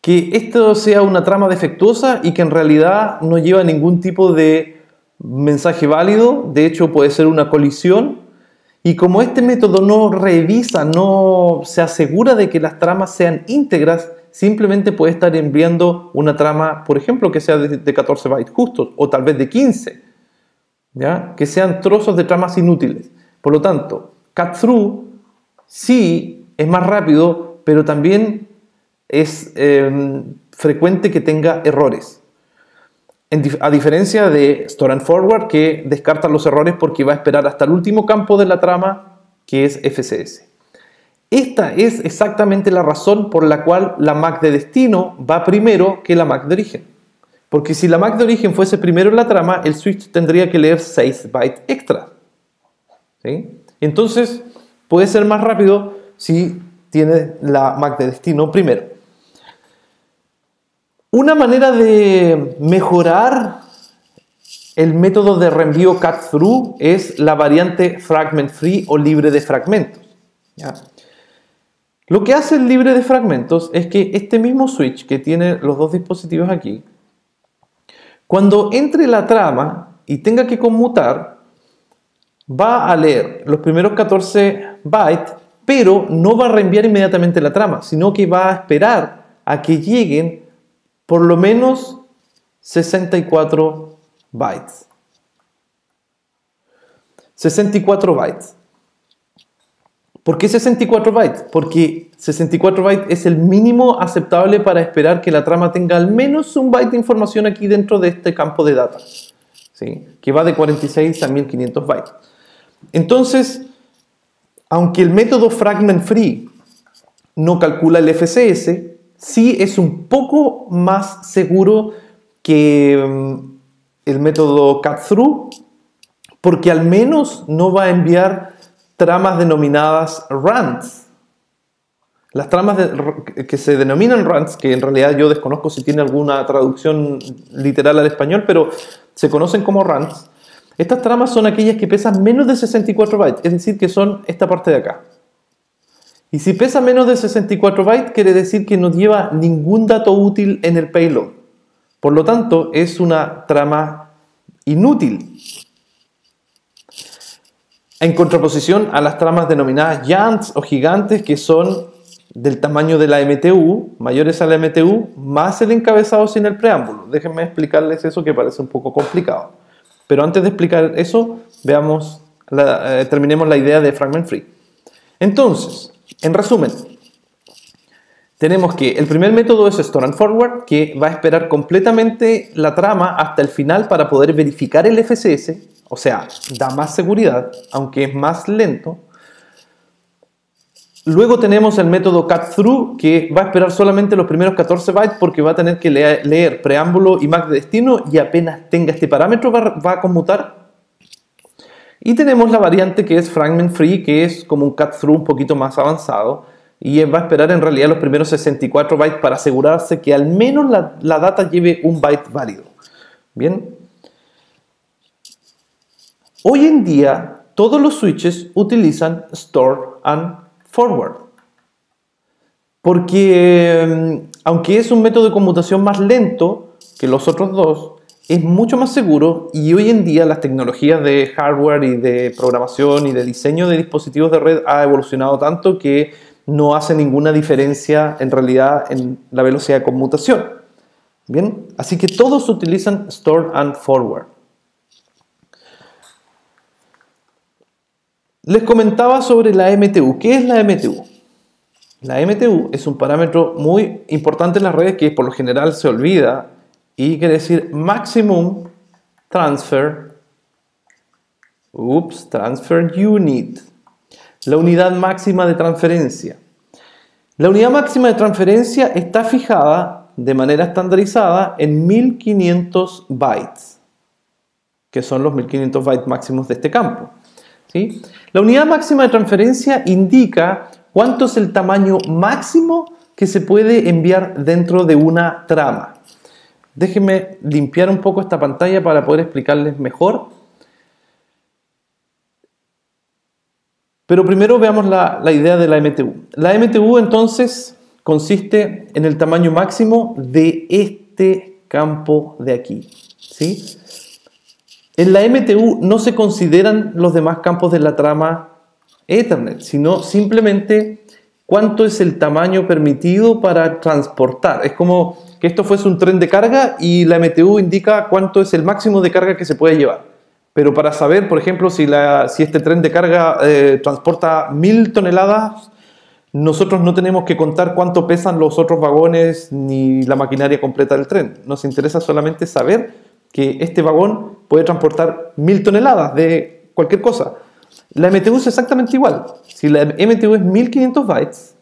que esto sea una trama defectuosa y que en realidad no lleva ningún tipo de mensaje válido, de hecho puede ser una colisión, y como este método no revisa, no se asegura de que las tramas sean íntegras, simplemente puede estar enviando una trama, por ejemplo, que sea de 14 bytes justos, o tal vez de 15, que sean trozos de tramas inútiles. Por lo tanto, cut-through sí es más rápido, pero también es em, frecuente que tenga errores. a diferencia de Store and Forward, que descarta los errores porque va a esperar hasta el último campo de la trama, que es FCS. Esta es exactamente la razón por la cual la MAC de destino va primero que la MAC de origen. Porque si la MAC de origen fuese primero en la trama, el switch tendría que leer 6 bytes extra. Entonces, puede ser más rápido si tiene la MAC de destino primero. Una manera de mejorar el método de reenvío cut-through es la variante fragment free o libre de fragmentos. Lo que hace el libre de fragmentos es que este mismo switch que tiene los dos dispositivos aquí, cuando entre la trama y tenga que conmutar, va a leer los primeros 14 bytes, pero no va a reenviar inmediatamente la trama, sino que va a esperar a que lleguen por lo menos 64 bytes. 64 bytes. ¿Por qué 64 bytes? Porque 64 bytes es el mínimo aceptable para esperar que la trama tenga al menos un byte de información aquí dentro de este campo de data, ¿sí? que va de 46 a 1500 bytes. Entonces, aunque el método fragment free no calcula el FCS, sí es un poco más seguro que mm, el método cut-through, porque al menos no va a enviar tramas denominadas runs. Las tramas que se denominan runs, que en realidad yo desconozco si tiene alguna traducción literal al español, pero se conocen como runs. Estas tramas son aquellas que pesan menos de 64 bytes, es decir, que son esta parte de acá. Y si pesa menos de 64 bytes, quiere decir que no lleva ningún dato útil en el payload. Por lo tanto, es una trama inútil. En contraposición a las tramas denominadas giants o gigantes, que son del tamaño de la MTU, mayores a la MTU, más el encabezado sin el preámbulo. Déjenme explicarles eso que parece un poco complicado. Pero antes de explicar eso, veamos, eh, terminemos la idea de fragment free. Entonces, en resumen, tenemos que el primer método es store and forward, que va a esperar completamente la trama hasta el final para poder verificar el FCS, o sea, da más seguridad, aunque es más lento. Luego tenemos el método cut through, que va a esperar solamente los primeros 14 bytes porque va a tener que leer, preámbulo y MAC de destino y apenas tenga este parámetro va, va a conmutar y tenemos la variante que es fragment free, que es como un cut through un poquito más avanzado y va a esperar en realidad los primeros 64 bytes para asegurarse que al menos la, la data lleve un byte válido. Bien. Hoy en día todos los switches utilizan store and forward. Porque mm, aunque es un método de conmutación más lento que los otros dos, es mucho más seguro y hoy en día las tecnologías de hardware y de programación y de diseño de dispositivos de red ha evolucionado tanto que no hace ninguna diferencia en realidad en la velocidad de conmutación. Bien, así que todos utilizan store and forward. Les comentaba sobre la MTU. ¿Qué es la MTU? La MTU es un parámetro muy importante en las redes que por lo general se olvida y quiere decir maximum transfer, ups, transfer unit, la unidad máxima de transferencia. La unidad máxima de transferencia está fijada de manera estandarizada en 1500 bytes, que son los 1500 bytes máximos de este campo. La unidad máxima de transferencia indica cuánto es el tamaño máximo que se puede enviar dentro de una trama. Déjenme limpiar un poco esta pantalla para poder explicarles mejor. Pero primero veamos la, idea de la MTU. La MTU entonces consiste en el tamaño máximo de este campo de aquí. ¿sí? En la MTU no se consideran los demás campos de la trama Ethernet, sino simplemente cuánto es el tamaño permitido para transportar. Es como que esto fuese un tren de carga y la MTU indica cuánto es el máximo de carga que se puede llevar. Pero para saber, por ejemplo, si, este tren de carga eh, transporta mil toneladas, nosotros no tenemos que contar cuánto pesan los otros vagones ni la maquinaria completa del tren. Nos interesa solamente saber que este vagón puede transportar mil toneladas de cualquier cosa. La MTU es exactamente igual. Si la MTU es 1500 bytes,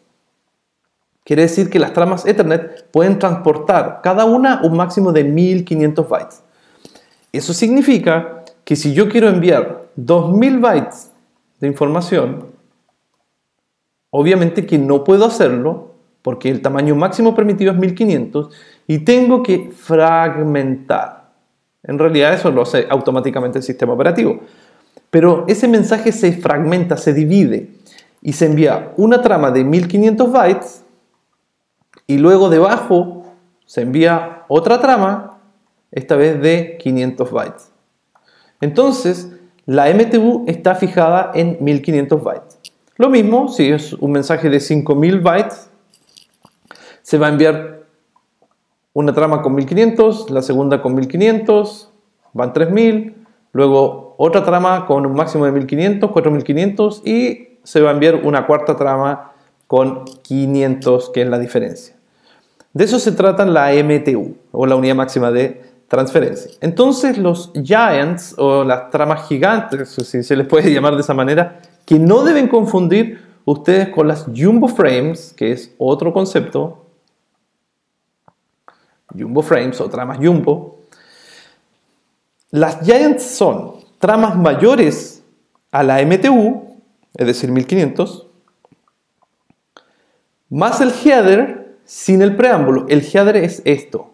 Quiere decir que las tramas Ethernet pueden transportar cada una un máximo de 1500 bytes. Eso significa que si yo quiero enviar 2000 bytes de información, obviamente que no puedo hacerlo porque el tamaño máximo permitido es 1500 y tengo que fragmentar. En realidad eso lo hace automáticamente el sistema operativo. Pero ese mensaje se fragmenta, se divide y se envía una trama de 1500 bytes y luego debajo se envía otra trama, esta vez de 500 bytes. Entonces, la MTU está fijada en 1500 bytes. Lo mismo, si es un mensaje de 5000 bytes, se va a enviar una trama con 1500, la segunda con 1500, van 3000, luego otra trama con un máximo de 1500, 4500 y se va a enviar una cuarta trama con 500, que es la diferencia. De eso se trata la MTU, o la unidad máxima de transferencia. Entonces los giants, o las tramas gigantes, si se les puede llamar de esa manera, que no deben confundir ustedes con las jumbo frames, que es otro concepto, jumbo frames o tramas jumbo, las giants son tramas mayores a la MTU, es decir, 1500, más el header sin el preámbulo. El header es esto.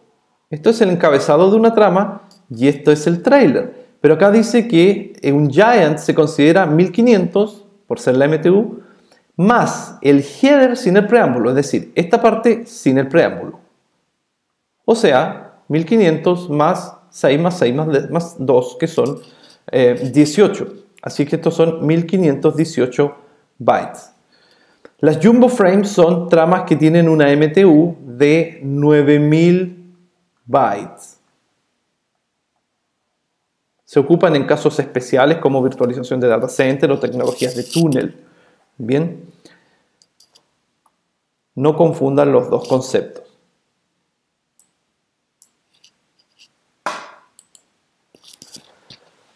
Esto es el encabezado de una trama y esto es el trailer. Pero acá dice que un giant se considera 1500 por ser la MTU más el header sin el preámbulo, es decir, esta parte sin el preámbulo. O sea, 1500 más 6 más 6 más, 2, que son 18. Eh, Así que estos son 1518 bytes. Las jumbo frames son tramas que tienen una MTU de 9000 bytes. Se ocupan en casos especiales como virtualización de data center o tecnologías de túnel. Bien, no confundan los dos conceptos.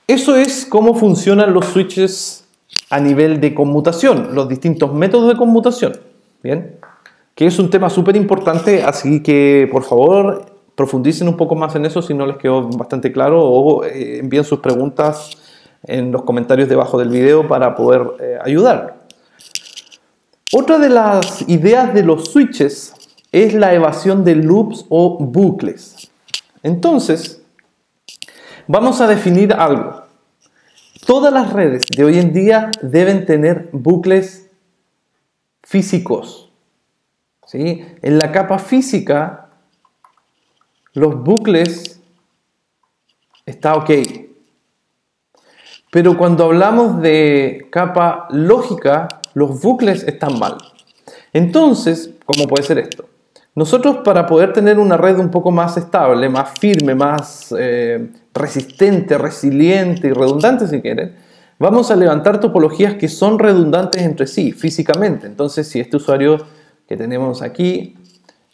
Eso es cómo funcionan los switches a nivel de conmutación, los distintos métodos de conmutación. Bien, que es un tema súper importante, así que por favor profundicen un poco más en eso si no les quedó bastante claro o eh, envíen sus preguntas en los comentarios debajo del video para poder eh, ayudar. Otra de las ideas de los switches es la evasión de loops o bucles. Entonces, vamos a definir algo. Todas las redes de hoy en día deben tener bucles físicos. ¿sí? En la capa física, los bucles está ok. Pero cuando hablamos de capa lógica, los bucles están mal. Entonces, ¿cómo puede ser esto? Nosotros para poder tener una red un poco más estable, más firme, más eh, resistente, resiliente y redundante si quieren, vamos a levantar topologías que son redundantes entre sí físicamente. Entonces, si este usuario que tenemos aquí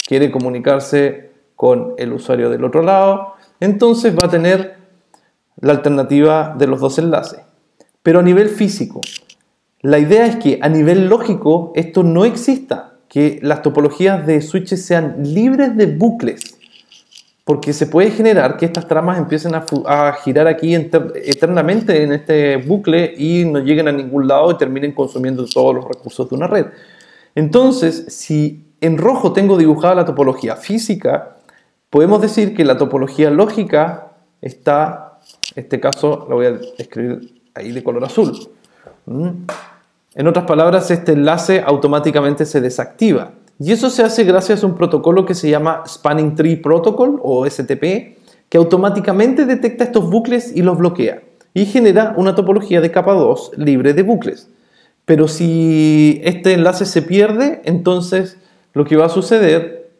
quiere comunicarse con el usuario del otro lado, entonces va a tener la alternativa de los dos enlaces. Pero a nivel físico, la idea es que a nivel lógico esto no exista, que las topologías de switches sean libres de bucles, porque se puede generar que estas tramas empiecen a, girar aquí eternamente en este bucle y no lleguen a ningún lado y terminen consumiendo todos los recursos de una red. Entonces, si en rojo tengo dibujada la topología física, podemos decir que la topología lógica está, en este caso la voy a escribir ahí de color azul. ¿Mm? En otras palabras, este enlace automáticamente se desactiva. Y eso se hace gracias a un protocolo que se llama Spanning Tree Protocol o STP, que automáticamente detecta estos bucles y los bloquea y genera una topología de capa 2 libre de bucles. Pero si este enlace se pierde, entonces lo que va a suceder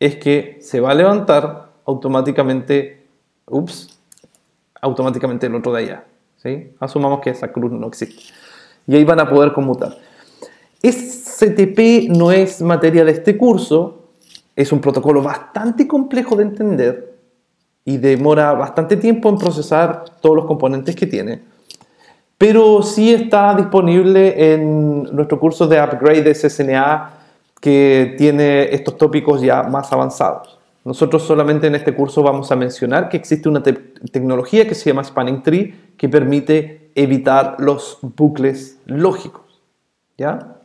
es que se va a levantar automáticamente, automáticamente el otro de allá. ¿sí? Asumamos que esa cruz no existe y ahí van a poder conmutar. STP no es materia de este curso, es un protocolo bastante complejo de entender y demora bastante tiempo en procesar todos los componentes que tiene, pero sí está disponible en nuestro curso de upgrade de SSNA que tiene estos tópicos ya más avanzados. Nosotros solamente en este curso vamos a mencionar que existe una tecnología que se llama Spanning Tree que permite evitar los bucles lógicos. ¿Ya?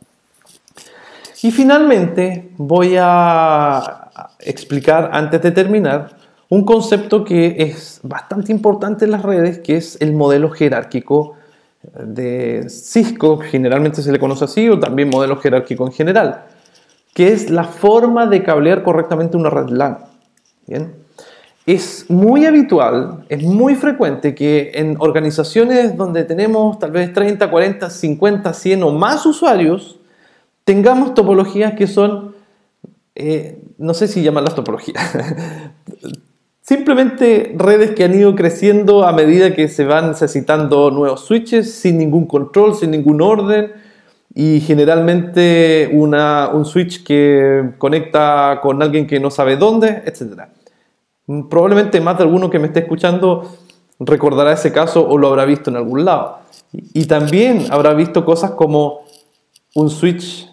Y finalmente voy a explicar, antes de terminar, un concepto que es bastante importante en las redes, que es el modelo jerárquico de Cisco, generalmente se le conoce así, o también modelo jerárquico en general, que es la forma de cablear correctamente una red LAN. ¿Bien? Es muy habitual, es muy frecuente que en organizaciones donde tenemos tal vez 30, 40, 50, 100 o más usuarios, tengamos topologías que son eh, no sé si llamarlas topología, simplemente redes que han ido creciendo a medida que se van necesitando nuevos switches sin ningún control, sin ningún orden y generalmente un switch que conecta con alguien que no sabe dónde, etc. Probablemente más de alguno que me esté escuchando recordará ese caso o lo habrá visto en algún lado. Y también habrá visto cosas como un switch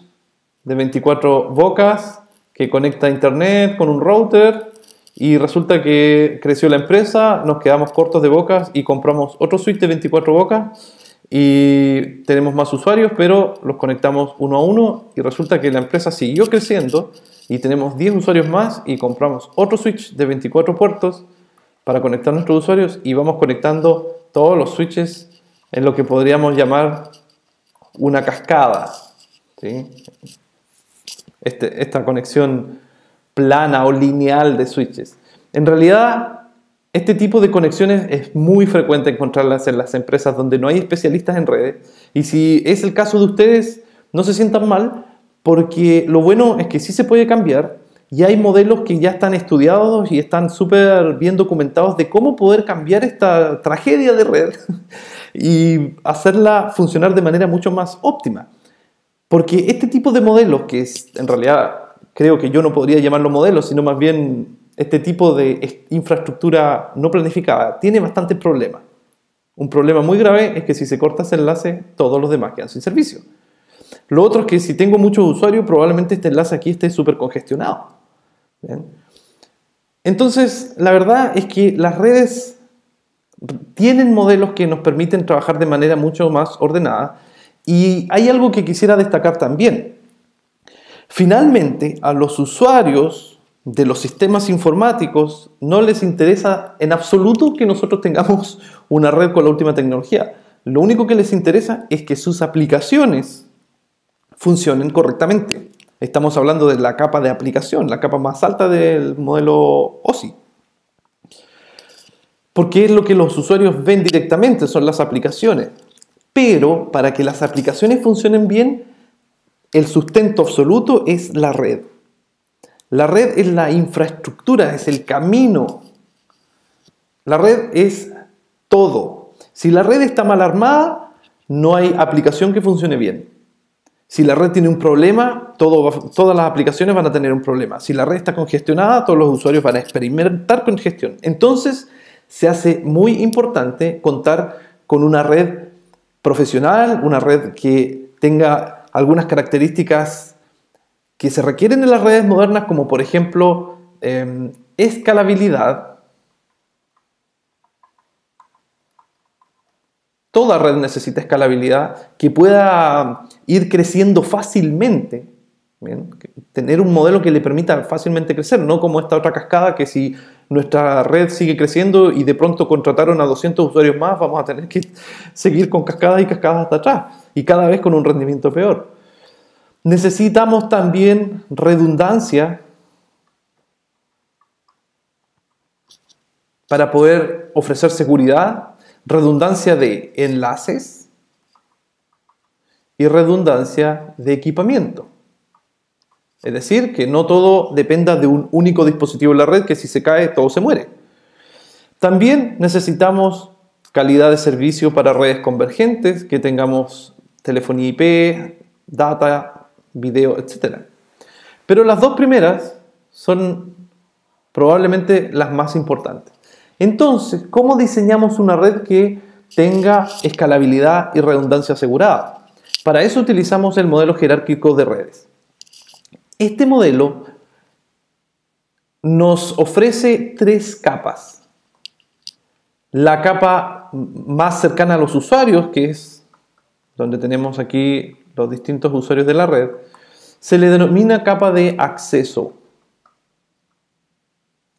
de 24 bocas que conecta a internet con un router y resulta que creció la empresa, nos quedamos cortos de bocas y compramos otro switch de 24 bocas y tenemos más usuarios, pero los conectamos uno a uno y resulta que la empresa siguió creciendo y tenemos 10 usuarios más y compramos otro switch de 24 puertos para conectar nuestros usuarios y vamos conectando todos los switches en lo que podríamos llamar una cascada. Este, esta conexión plana o lineal de switches. En realidad, este tipo de conexiones es muy frecuente encontrarlas en las empresas donde no hay especialistas en redes. Y si es el caso de ustedes, no se sientan mal, porque lo bueno es que sí se puede cambiar y hay modelos que ya están estudiados y están súper bien documentados de cómo poder cambiar esta tragedia de red y hacerla funcionar de manera mucho más óptima. Porque este tipo de modelos, que es, en realidad creo que yo no podría llamarlo modelos, sino más bien este tipo de infraestructura no planificada, tiene bastantes problemas. Un problema muy grave es que si se corta ese enlace, todos los demás quedan sin servicio. Lo otro es que si tengo muchos usuarios, probablemente este enlace aquí esté súper congestionado. Entonces, la verdad es que las redes tienen modelos que nos permiten trabajar de manera mucho más ordenada y hay algo que quisiera destacar también. Finalmente, a los usuarios de los sistemas informáticos no les interesa en absoluto que nosotros tengamos una red con la última tecnología. Lo único que les interesa es que sus aplicaciones funcionen correctamente. Estamos hablando de la capa de aplicación, la capa más alta del modelo OSI. Porque es lo que los usuarios ven directamente, son las aplicaciones. Pero para que las aplicaciones funcionen bien, el sustento absoluto es la red. La red es la infraestructura, es el camino. La red es todo. Si la red está mal armada, no hay aplicación que funcione bien. Si la red tiene un problema, todas las aplicaciones van a tener un problema. Si la red está congestionada, todos los usuarios van a experimentar congestión. Entonces, se hace muy importante contar con una red profesional, una red que tenga algunas características que se requieren en las redes modernas, como por ejemplo em, escalabilidad. Toda red necesita escalabilidad, que pueda ir creciendo fácilmente. Tener un modelo que le permita fácilmente crecer, no como esta otra cascada que si nuestra red sigue creciendo y de pronto contrataron a 200 usuarios más, vamos a tener que seguir con cascadas y cascadas hasta atrás y cada vez con un rendimiento peor. Necesitamos también redundancia para poder ofrecer seguridad, redundancia de enlaces y redundancia de equipamiento. Es decir, que no todo dependa de un único dispositivo en la red, que si se cae todo se muere. También necesitamos calidad de servicio para redes convergentes, que tengamos telefonía IP, data, video, etc. Pero las dos primeras son probablemente las más importantes. Entonces, ¿cómo diseñamos una red que tenga escalabilidad y redundancia asegurada? Para eso utilizamos el modelo jerárquico de redes. Este modelo nos ofrece tres capas. La capa más cercana a los usuarios, que es donde tenemos aquí los distintos usuarios de la red, se le denomina capa de acceso.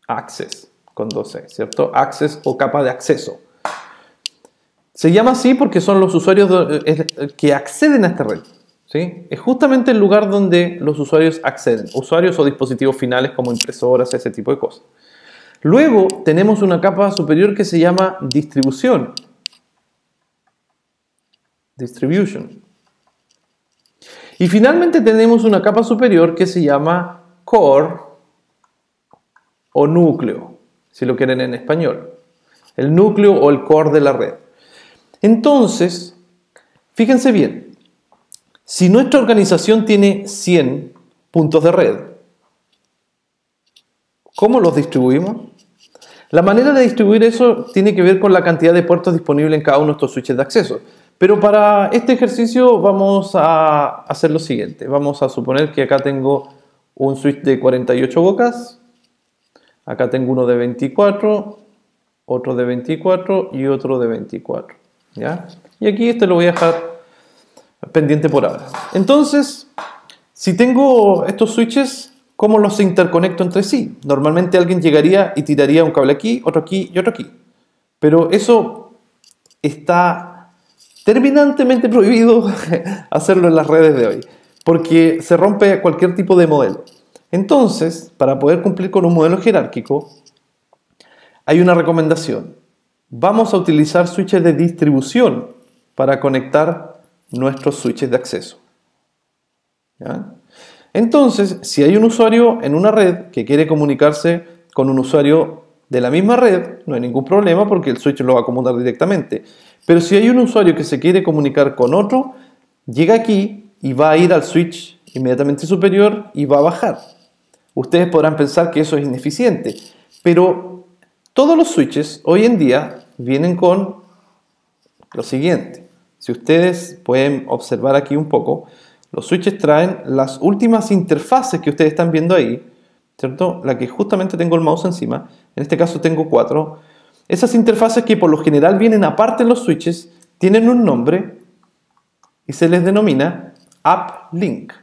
Access, con dos C, ¿cierto? Access o capa de acceso. Se llama así porque son los usuarios eh, que acceden a esta red. Es justamente el lugar donde los usuarios acceden, usuarios o dispositivos finales como impresoras, ese tipo de cosas. Luego tenemos una capa superior que se llama distribución. Distribution. Y finalmente tenemos una capa superior que se llama core o núcleo, si lo quieren en español. El núcleo o el core de la red. Entonces, fíjense bien, si nuestra organización tiene 100 puntos de red, ¿cómo los distribuimos? La manera de distribuir eso tiene que ver con la cantidad de puertos disponibles en cada uno de estos switches de acceso. Pero para este ejercicio vamos a hacer lo siguiente. Vamos a suponer que acá tengo un switch de 48 bocas, acá tengo uno de 24, otro de 24 y otro de 24. Y aquí este lo voy a dejar pendiente por ahora. Entonces, si tengo estos switches, ¿cómo los interconecto entre sí? Normalmente alguien llegaría y tiraría un cable aquí, otro aquí y otro aquí. Pero eso está terminantemente prohibido hacerlo en las redes de hoy, porque se rompe cualquier tipo de modelo. Entonces, para poder cumplir con un modelo jerárquico, hay una recomendación. Vamos a utilizar switches de distribución para conectar nuestros switches de acceso. Entonces, si hay un usuario en una red que quiere comunicarse con un usuario de la misma red, no hay ningún problema porque el switch lo va a acomodar directamente. Pero si hay un usuario que se quiere comunicar con otro, llega aquí y va a ir al switch inmediatamente superior y va a bajar. Ustedes podrán pensar que eso es ineficiente, pero todos los switches hoy en día vienen con lo siguiente. Si ustedes pueden observar aquí un poco, los switches traen las últimas interfaces que ustedes están viendo ahí, ¿cierto? La que justamente tengo el mouse encima, en este caso tengo cuatro, esas interfaces que por lo general vienen aparte en los switches tienen un nombre y se les denomina App Link.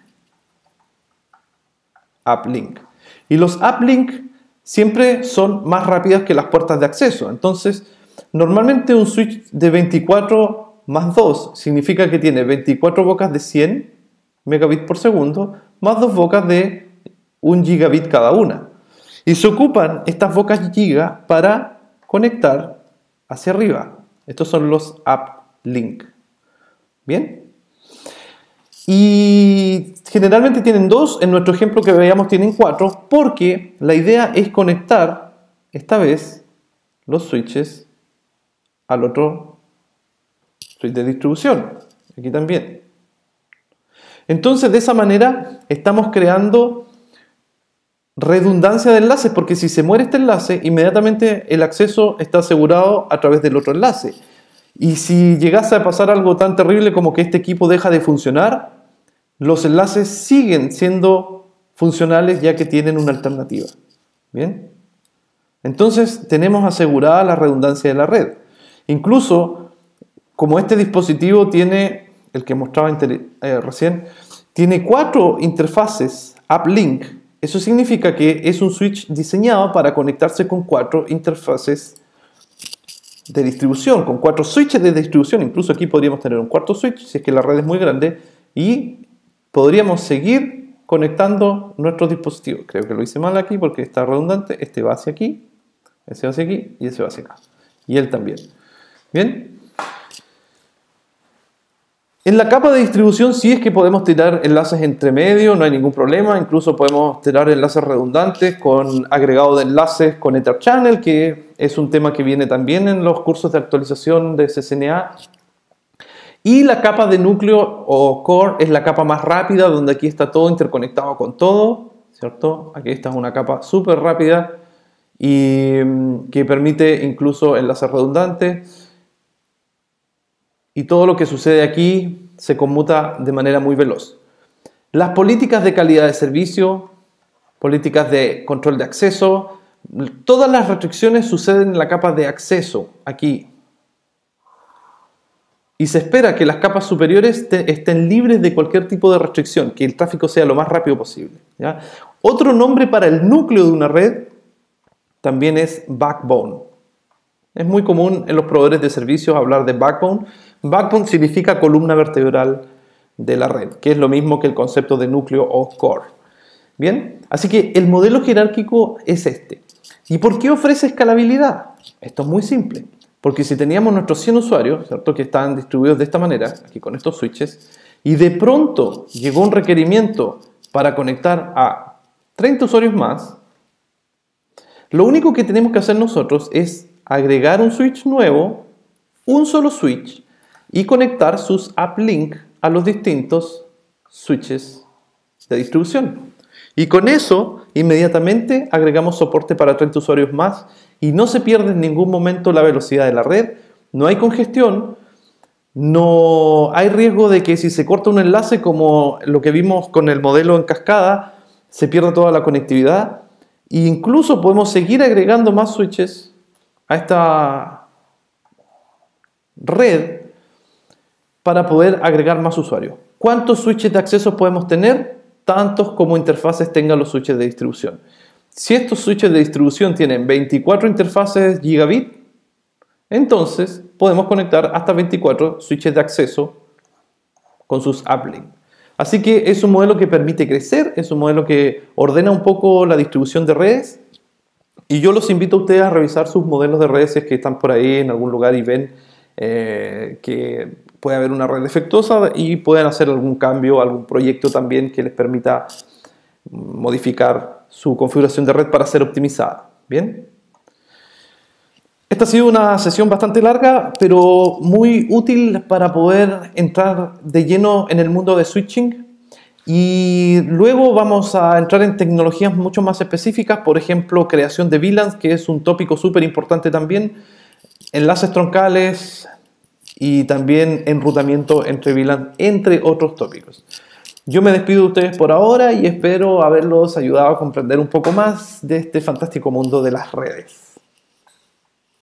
App Link. Y los App Link siempre son más rápidas que las puertas de acceso. Entonces, normalmente un switch de 24 más 2 significa que tiene 24 bocas de 100 megabits por segundo más dos bocas de 1 gigabit cada una. Y se ocupan estas bocas giga para conectar hacia arriba. Estos son los app link. ¿Bien? Y generalmente tienen dos, en nuestro ejemplo que veíamos tienen cuatro, porque la idea es conectar, esta vez, los switches al otro switch de distribución. Aquí también. Entonces, de esa manera, estamos creando redundancia de enlaces, porque si se muere este enlace, inmediatamente el acceso está asegurado a través del otro enlace. Y si llegase a pasar algo tan terrible como que este equipo deja de funcionar, los enlaces siguen siendo funcionales ya que tienen una alternativa. ¿Bien? Entonces tenemos asegurada la redundancia de la red. Incluso, como este dispositivo tiene, el que mostraba eh, recién, tiene cuatro interfaces AppLink eso significa que es un switch diseñado para conectarse con cuatro interfaces de distribución, con cuatro switches de distribución. Incluso aquí podríamos tener un cuarto switch si es que la red es muy grande y podríamos seguir conectando nuestros dispositivos. Creo que lo hice mal aquí porque está redundante. Este va hacia aquí, ese va hacia aquí y ese va hacia acá. Y él también. Bien. En la capa de distribución sí es que podemos tirar enlaces entre medio, no hay ningún problema, incluso podemos tirar enlaces redundantes con agregado de enlaces con Ether Channel, que es un tema que viene también en los cursos de actualización de CCNA. Y la capa de núcleo o core es la capa más rápida, donde aquí está todo interconectado con todo, ¿cierto? Aquí está una capa súper rápida y mm, que permite incluso enlaces redundantes y todo lo que sucede aquí se conmuta de manera muy veloz. Las políticas de calidad de servicio, políticas de control de acceso, todas las restricciones suceden en la capa de acceso, aquí. Y se espera que las capas superiores estén libres de cualquier tipo de restricción, que el tráfico sea lo más rápido posible. Otro nombre para el núcleo de una red también es backbone. Es muy común en los proveedores de servicios hablar de backbone, Backbone significa columna vertebral de la red, que es lo mismo que el concepto de núcleo o core. Bien, así que el modelo jerárquico es este. ¿Y por qué ofrece escalabilidad? Esto es muy simple. Porque si teníamos nuestros 100 usuarios, ¿cierto? que están distribuidos de esta manera, aquí con estos switches, y de pronto llegó un requerimiento para conectar a 30 usuarios más, Lo único que tenemos que hacer nosotros es agregar un switch nuevo, un solo switch, y conectar sus uplink a los distintos switches de distribución. Y con eso, inmediatamente agregamos soporte para 30 usuarios más y no se pierde en ningún momento la velocidad de la red, no hay congestión, no hay riesgo de que si se corta un enlace como lo que vimos con el modelo en cascada, se pierda toda la conectividad e incluso podemos seguir agregando más switches a esta red para poder agregar más usuarios. ¿Cuántos switches de acceso podemos tener? Tantos como interfaces tengan los switches de distribución. Si estos switches de distribución tienen 24 interfaces gigabit, entonces podemos conectar hasta 24 switches de acceso con sus uplink. Así que es un modelo que permite crecer, es un modelo que ordena un poco la distribución de redes y yo los invito a ustedes a revisar sus modelos de redes que están por ahí en algún lugar y ven eh, que puede haber una red defectuosa y pueden hacer algún cambio, algún proyecto también que les permita modificar su configuración de red para ser optimizada. ¿Bien? Esta ha sido una sesión bastante larga, pero muy útil para poder entrar de lleno en el mundo de switching. Y luego vamos a entrar en tecnologías mucho más específicas, por ejemplo, creación de VLANs, que es un tópico súper importante también, enlaces troncales y también enrutamiento entre VLANs, entre otros tópicos. Yo me despido de ustedes por ahora y espero haberlos ayudado a comprender un poco más de este fantástico mundo de las redes.